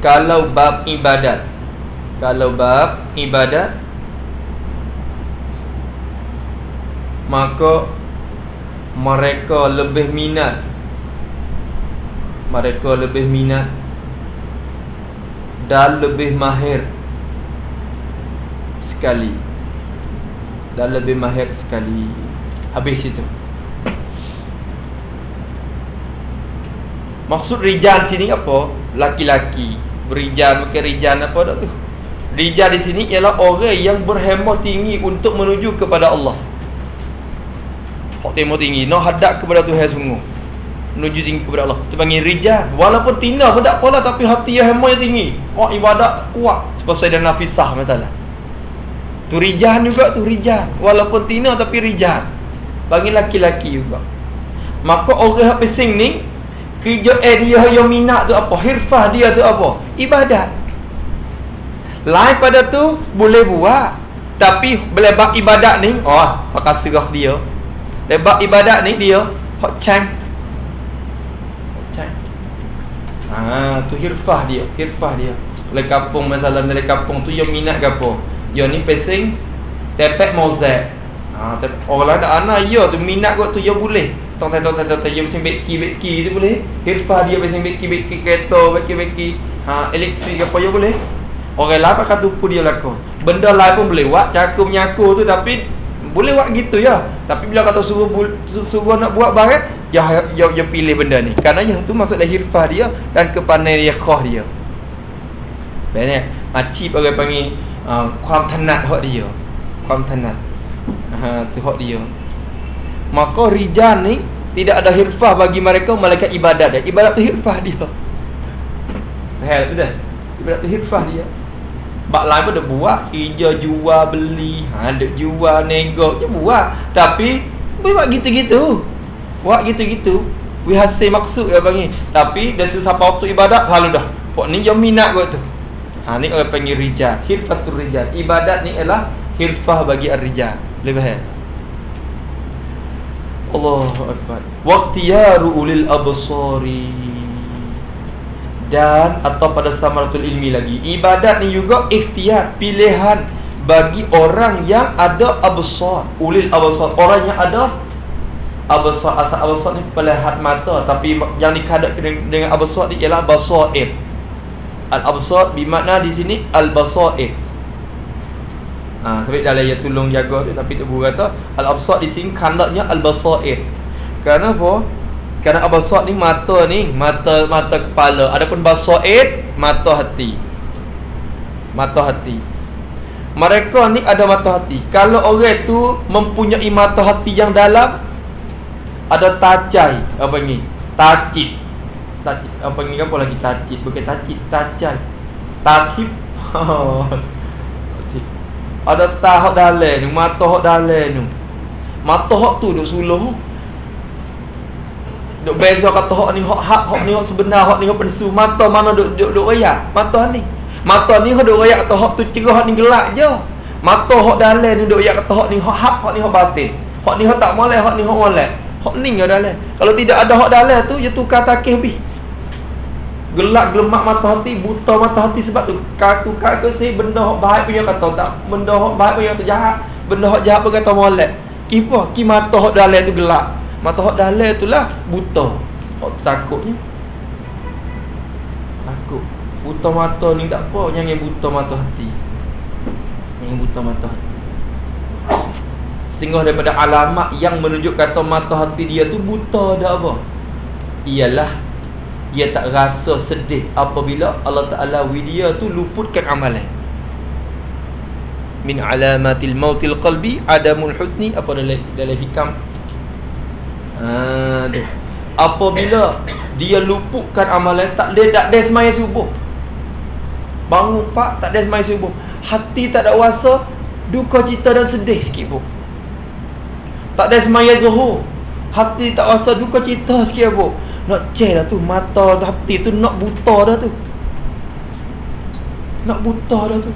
kalau bab ibadat kalau bab ibadat maka mereka lebih minat. Mereka lebih minat dan lebih mahir sekali dan lebih mahir sekali habis itu maksud rijal sini apa laki-laki berijal bukan rijal apa dah tu rijal di sini ialah orang yang berhemah tinggi untuk menuju kepada Allah hak temo tinggi nak hadap kepada Tuhan sungguh menuju tinggi kepada Allah. Itu panggil rijal. Walaupun tina pun tak apalah tapi hati yang hemah yang tinggi. Oh ibadat kuat. Sebab saya dan nafisah masalah. Tu rijal juga tu rijal. Walaupun tina tapi rijal. Bagi laki-laki juga. Maka orang yang pesing ni kerja eh dia yang minat tu apa? Hirfah dia tu apa? Ibadat. Lain pada tu boleh buat. Tapi belebak ibadat ni, oh, pakai serah dia. Lepas ibadat ni dia hot chang. Hot chang. Ha, tu hirfah dia, hirfah dia. Le kampung masalah dari kampung tu yang minat gapo? Yo ni pesing tepek mozek. Ha, tep, orang tak ana ya tu minat kau tu ya boleh. Tong tong tong tong ya pesing beki beki tu boleh. Hirfah dia pesing beki beki kereta beki beki. Ha, elektrik apa ya boleh. Orang lain pakai tupu dia lakon. Benda lain pun boleh buat cakum nyaku tu tapi boleh buat gitu ya. Tapi bila kata suruh suruh nak buat barang, ya ya, ya pilih benda ni. Kerana ya tu maksud hirfah dia dan kepandaian dia khah dia. Banyak Makcik orang panggil uh, Kuam tenat hak dia. Kuam tenat. Uh, Tu hak dia. Maka rijal ni Tidak ada hirfah bagi mereka Malaikat ibadat dia. Ibadat tu hirfah dia. Faham tu dah Ibadat tu hirfah dia. Bak lain pun dah buat. Hijau jual beli. Ha, Ada jual nego Dia buat. Tapi Buat gitu-gitu. Buat gitu-gitu. Wihasil maksud dia panggil Tapi Dari siapa waktu ibadat Lalu dah. Pok ni yang minat kot tu Ha ni orang panggil rijal, hirfatul rijal. Ibadat ni ialah hirfah bagi ar-rijal. Boleh faham? Allahu akbar. Waqtiyaru ulil absari. Dan atau pada samaratul ilmi lagi. Ibadat ni juga ikhtiar, pilihan bagi orang yang ada absar, ulil absar, orang yang ada absar asal absar ni pelihat mata tapi yang dikadap dengan absar ni ialah basair. Al-absar bermakna di sini al-basair. Ha, sebab dalam ayat tolong jaga tu tapi tu kata al-absar di sini kandaknya al-basair. Kerana apa? Kerana absar ni mata ni, mata mata kepala. Adapun basair mata hati. Mata hati. Mereka ni ada mata hati. Kalau orang tu mempunyai mata hati yang dalam ada tajai apa ni? Tajid tajid apa ni apa lagi tajid bukan tajid tajai tatib ada tahap dalam ni mata hok dalam ni. Mata hok tu duk suluh duk beza kata hok ni hok hak hok ni hok sebenar hok ni hok pensu mata mana duk duk duk royak? Mata ni. Mata ni hok duk royak kata hok tu cerah hok ni gelap je. Mata hok dalam ni duk royak kata hok ni hok hak hok ni hok batin. Hok ni hok tak molek hok ni hok molek. Hok ni ke dalam kalau tidak ada hok dalam tu dia tukar takih habis gelak gelemak mata hati buta mata hati sebab tu. Kaku kaku si benda hok baik punya kata tak. Benda hok baik punya kata jahat. Benda hok jahat pun kata molek. Kipa ki mata hok dalam tu gelak. Mata hok dalam tu lah buta. Hok takutnya takut buta mata ni tak apa jangan buta mata hati yang buta mata hati sehingga daripada alamat yang menunjukkan kata mata hati dia tu buta dah apa? Ialah dia tak rasa sedih apabila Allah Ta'ala widya tu luputkan amalan. Min alamatil mautil qalbi adamul husni apa dalam dalam hikam? Ha, apabila dia luputkan amalan tak ada tak ada semaya subuh. Bangun pak tak ada semaya subuh. Hati tak ada rasa duka cita dan sedih sikit pun. Tak ada semaya zuhur. Hati tak rasa duka cita sikit pun nak cek dah tu Mata hati tu nak buta dah tu. Nak buta dah tu.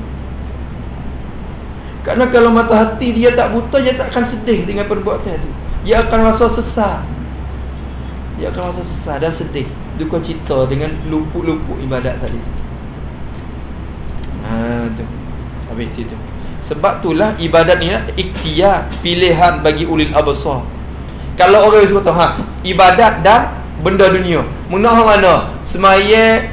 Kerana kalau mata hati dia tak buta Dia tak akan sedih dengan perbuatan tu. Dia akan rasa sesat Dia akan rasa sesat dan sedih. Duka cita dengan lupuk-lupuk ibadat tadi. Haa tu. Habis situ. Sebab itulah ibadat ni Ikhtiar Pilihan bagi ulil abasah Kalau orang sebut ha, Ibadat dan benda dunia. Munah mana? Semaya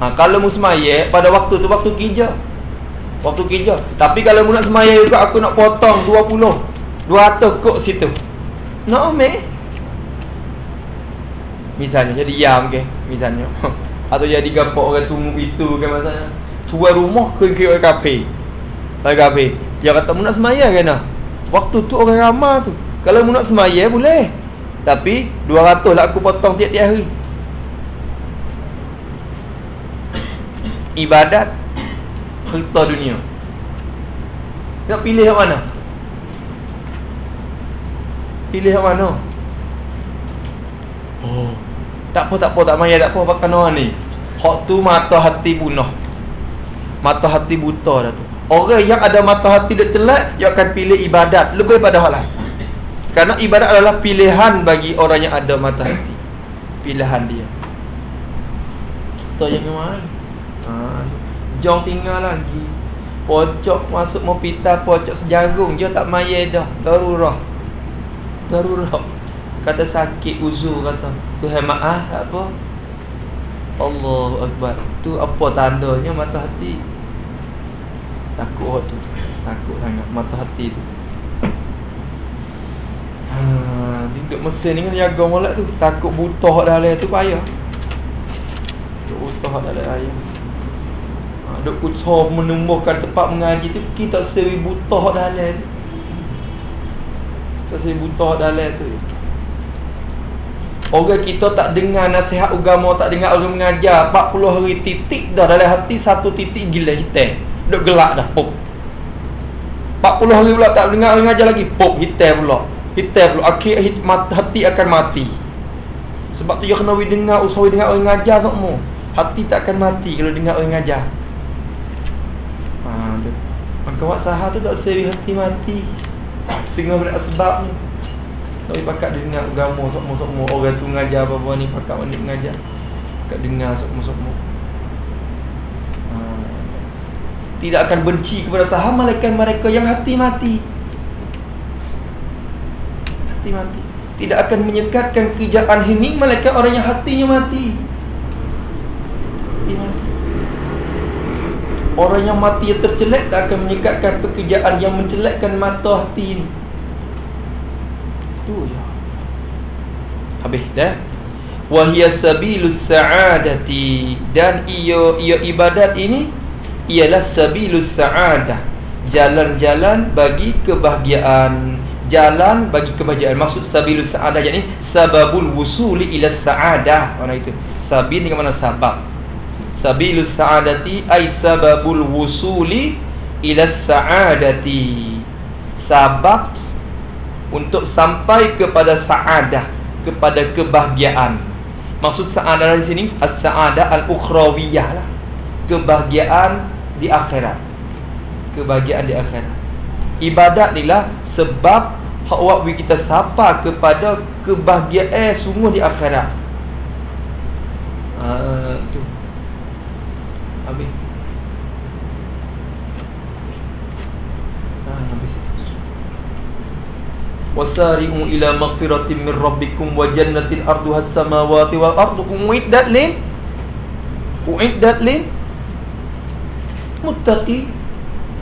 Ha, kalau mu semaya pada waktu tu waktu kerja. Waktu kerja. Tapi kalau mu nak semaya juga aku nak potong 20. 200 kok situ. Nak ame. Misalnya jadi yam ke, misalnya. Atau jadi gapo orang tunggu itu ke masanya. Tua rumah ke ke kafe. Lagi kafe. Dia kata mu nak ke nak? Waktu tu orang ramai tu. Kalau mu nak semaya boleh. Tapi 200 lah aku potong tiap-tiap hari. Ibadat Kerta dunia. Nak pilih yang mana? Pilih yang mana? Oh. Tak apa, tak apa, tak maya, tak apa Pakai orang ni. Hak tu mata hati bunuh. Mata hati buta dah tu. Orang yang ada mata hati dia telat Dia akan pilih ibadat Lebih pada hal lain Kerana ibadat adalah pilihan bagi orang yang ada mata hati. Pilihan dia. Kita yang memang ha, Jom tinggal lagi Pocok masuk mau pita Pocok sejagung. Dia tak maya dah. Darurah. Darurah. Kata sakit uzur kata. Tu hemat ah tak apa. Allah Akbar. Tu apa tandanya mata hati? Takut tu. Takut sangat mata hati tu Ha, duduk mesin ni kan jaga molek tu Takut butuh dalam tu payah. Duduk butuh dalam ayam ha, Duduk kutsah menumbuhkan tempat mengaji tu Kita seri butuh dalam Kita seri butuh dalam tu. Orang kita tak dengar nasihat agama Tak dengar orang mengajar 40 hari titik dah dalam hati Satu titik gila hitam. Duduk gelak dah pop. 40 hari pula tak dengar orang mengajar lagi Pop hitam pula kita perlu akhir hati akan mati. Sebab tu dia kena dengar Usahawi dengar orang ngajar semua. Hati tak akan mati kalau dengar orang ngajar. Ha, Maka wak sahah tu tak seri hati mati. Sehingga pada sebab ni. Tapi pakat dia dengar agama semua-semua Orang tu ngajar apa-apa ni Pakat mana ngajar. Pakat dengar semua-semua ha. Tidak akan benci kepada saham Malaikat mereka yang hati mati hati mati. Tidak akan menyekatkan kejahatan ini Malaikat orang yang hatinya mati. Hati mati. Orang yang mati yang tercelek Tak akan menyekatkan pekerjaan yang mencelekkan mata hati ini. Itu ya Habis dah. Wahia sabilus sa'adati. Dan ia, ia ibadat ini Ialah sabilus sa'adah. Jalan-jalan bagi kebahagiaan jalan bagi kebahagiaan maksud sabilus saadah yakni sababul wusuli ila saadah. Mana itu? Sabil dengan mana? Sabab. Sabilus saadati ai sababul wusuli ila saadati. Sabab untuk sampai kepada saadah kepada kebahagiaan. Maksud saadah di sini as-saadah al-ukhrawiyah lah. Kebahagiaan di akhirat. Kebahagiaan di akhirat. Ibadat inilah sebab hak wakwi kita sapa kepada kebahagiaan eh, sungguh di akhirat. Ah tu. Habis. Ah habis. Wasari'u ila maghfiratin min rabbikum wa jannatin arduha as-samawati wal ardu uiddat lin uiddat lin muttaqin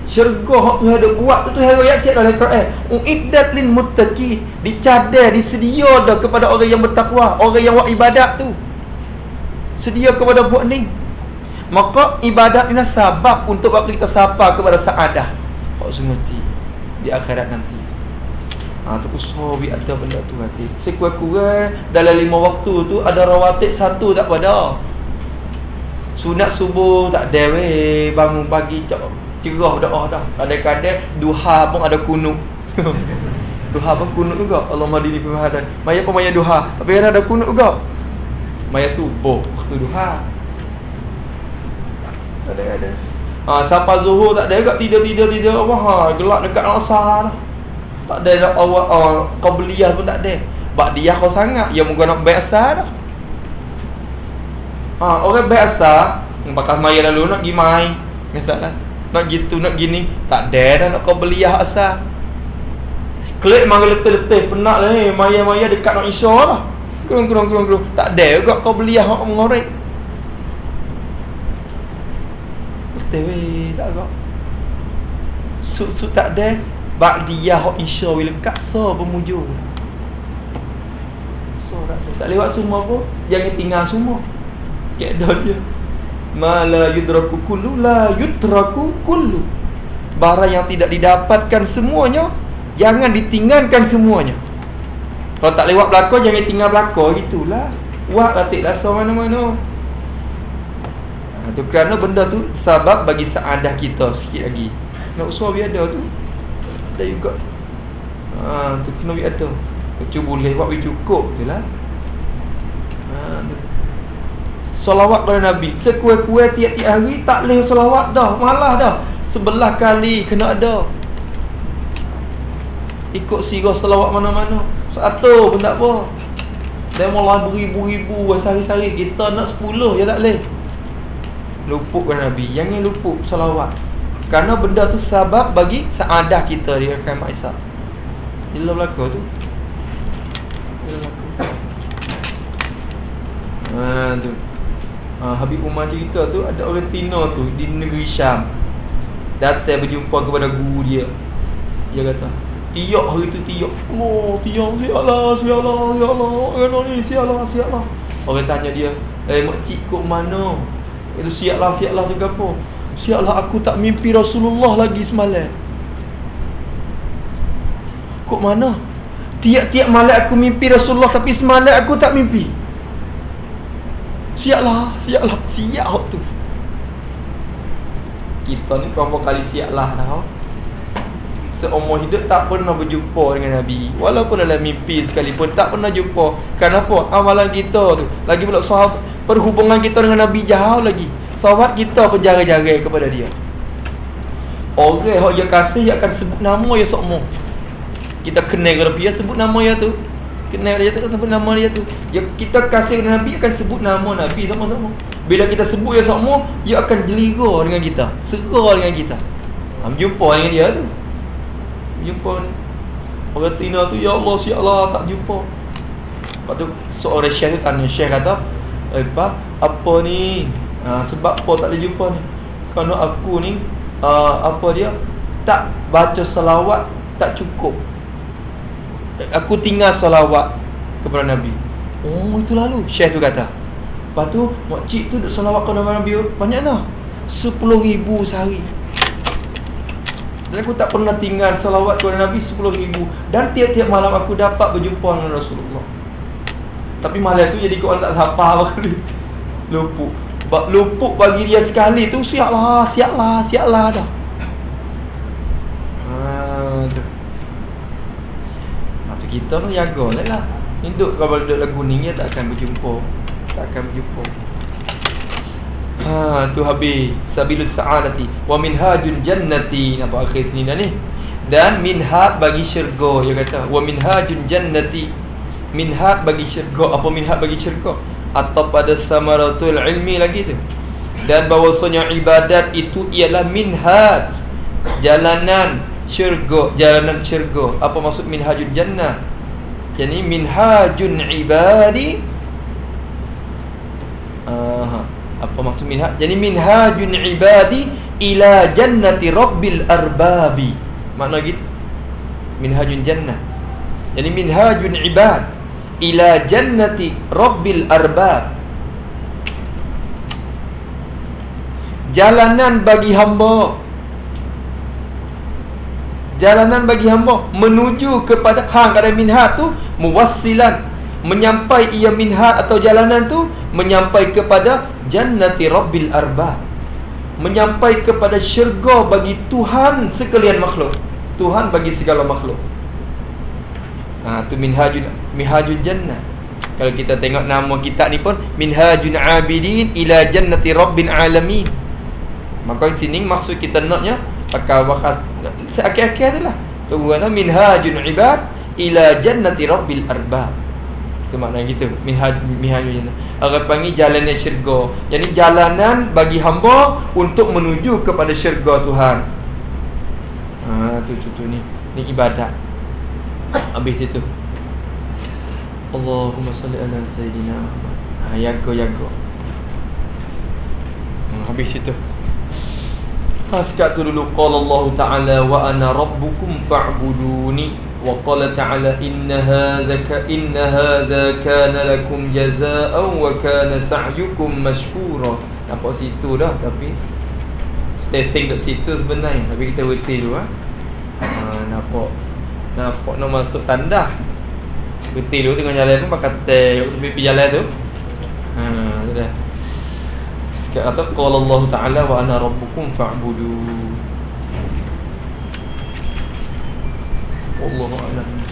syurga hak Tuhan ada buat tu Tuhan ayat siap dalam Quran. Uiddat lil muttaqi. Dicadar disedia dah kepada orang yang bertakwa orang yang buat ibadat tu. Sedia kepada buat ni. Maka ibadat ini sebab untuk waktu kita sapa kepada saadah. Hak semati di akhirat nanti. Ha tu kusawi ada benda tu hati sekurang-kurang dalam lima waktu tu ada rawatib satu tak pada. Sunat subuh tak ada bangun pagi cak cerah doa dah. Kadang-kadang duha pun ada kunut duha pun kunut juga. Allah madini pemahadan maya pun maya duha. Tapi ada ada kunut juga. Maya subuh. Waktu duha. Ada ada. Ha sampai zuhur tak ada juga tidur-tidur tidur apa ha gelap dekat asar tak ada dak awal uh, qabliyah pun tak ada. Bak dia kau sangat. Yang mungkin nak biasa dah. Ha orang biasa pakai maya lalu nak pergi misalnya nak gitu nak gini. Tak ada dah nak kau beli asal klik mari letih-letih penat lah ni maya-maya dekat nak isya lah. Kurung kurung kurung kurung. Tak ada juga kau beli hak mengorek. Letih weh tak ada sut-sut tak ada. Bak dia hak isya bila kat so bermujur so tak, tak lewat semua pun. Jangan tinggal semua. Kek dah dia ma la yudraku kullu la yudraku kullu. Barang yang tidak didapatkan semuanya jangan ditinggalkan semuanya. Kalau tak lewat belakang jangan tinggal belakang. Gitulah buat latik dasar mana-mana. Ha, tu kerana benda tu sebab bagi saadah kita sikit lagi. Nak usaha biar ada tu. Ada juga. Ha, tu kena biar ada cuba boleh buat cukup je lah. Ha, tu Salawat pada Nabi. Sekuat-kuat tiap-tiap hari Tak boleh salawat dah Malah dah. Sebelah kali kena ada. Ikut sirah selawat mana-mana. Satu pun tak apa. Dia malah beribu-ribu Sehari-hari kita nak sepuluh ya tak boleh. Luput kan Nabi. Jangan luput salawat. Kerana benda tu sebab bagi Saadah kita dia akan Ma'isyah Bila berlaku tu? Bila berlaku? Ha tu ha, Habib Umar cerita tu Ada orang Tino tu Di negeri Syam. Datang berjumpa kepada guru dia. Dia kata Tiok hari tu tiok. Oh tiok sialah sialah sialah Orang ni sialah sialah Orang tanya dia Eh makcik kok mana? Itu sialah sialah tu apa Sialah aku tak mimpi Rasulullah lagi semalam. Kok mana? Tiap-tiap malam aku mimpi Rasulullah Tapi semalam aku tak mimpi Siaplah, siaplah, siap tu. Kita ni berapa kali siaplah dah. Seumur hidup tak pernah berjumpa dengan Nabi. Walaupun dalam mimpi sekalipun tak pernah jumpa. Kenapa? Amalan kita tu. Lagi pula sahabat Perhubungan kita dengan Nabi jauh lagi. Sahabat kita penjara-jara kepada dia. Orang yang dia kasih Dia akan sebut nama dia seumur Kita kenal kepada dia sebut nama dia tu Kenal dia tak? Sebut nama dia tu? Ya, Kita kasih kepada Nabi akan sebut nama Nabi. Sama-sama Bila kita sebut dia sama Dia akan jelira dengan kita. Serah dengan kita. Ha, Jumpa dengan dia tu. Jumpa Orang Tina tu Ya Allah si Allah tak jumpa. Lepas tu seorang syekh tu tanya. Syekh kata Eh apa Apa ni? Ha, Sebab apa tak boleh jumpa ni? Kerana aku ni uh, Apa dia Tak baca salawat Tak cukup Aku tinggal salawat kepada Nabi. Oh itu lalu. Syekh tu kata Lepas tu Makcik tu duk salawat kepada Nabi Banyak tak? Sepuluh ribu sehari. Dan aku tak pernah tinggal salawat kepada Nabi Sepuluh ribu. Dan tiap-tiap malam aku dapat berjumpa dengan Rasulullah. Tapi malam tu jadi kau tak siapa kali Lupuk. Lupuk bagi dia sekali tu Siaplah, siaplah, siaplah dah kita tu jaga lah lah. Hidup kalau duduk lagu ni Dia tak akan berjumpa. Tak akan berjumpa. Ha tu habis. Sabilus sa'adati. Wa minhajun jannati. Nampak akhir sini dah ni. Dan minhaj bagi syurga Dia kata. Wa minhajun jannati. Minhaj bagi syurga. Apa minhaj bagi syurga? Atau pada samaratul ilmi lagi tu. Dan bahawasanya ibadat itu Ialah minhaj. Jalanan syurga jalanan syurga. Apa maksud minhajul jannah? Yani minhajun ibadi. Aha. Apa maksud minhaj yani minhajun ibadi ila jannati rabbil arbabi. Makna gitu. Minhajun jannah. Yani minhajun ibad ila jannati rabbil arbab. Jalanan bagi hamba Jalanan bagi hamba menuju kepada hang kada minhat tu muwassilan. Menyampai ia minhat atau jalanan tu menyampai kepada jannati rabbil arba. Menyampai kepada syurga bagi Tuhan sekalian makhluk. Tuhan bagi segala makhluk. Ha tu minhajun minhajun jannah. Kalau kita tengok nama kitab ni pun minhajun abidin ila jannati rabbil alamin. Maka sini maksud kita naknya pakai wakas. Akhir-akhir tu lah. Tuhan minhajun ibad ila jannati rabbil arbab. Itu makna gitu. Minhaj minhajun orang panggil jalannya syurga. Yani jalanan bagi hamba untuk menuju kepada syurga Tuhan. Ha tu tu, tu ni. Ni ibadat. Habis itu. Allahumma salli ala sayyidina ha yago yago. Hmm, habis itu Sekat tu dulu. Qala Allah Ta'ala Wa ana rabbukum fa'buduni. Wa qala Ta'ala Inna hadha ka Inna hadha kana lakum jaza'an Wa kana sa'yukum mashkura. Nampak situ dah Tapi Stacing kat situ sebenarnya. Tapi kita berhenti dulu ha? ha, Nampak Nampak nak masuk tanda Berhenti dulu tengah jalan pun Pakai tel Pergi jalan tu. Ha, tu dah kata qala Allah taala wa ana rabbukum fa'budu. Wallahu a'lam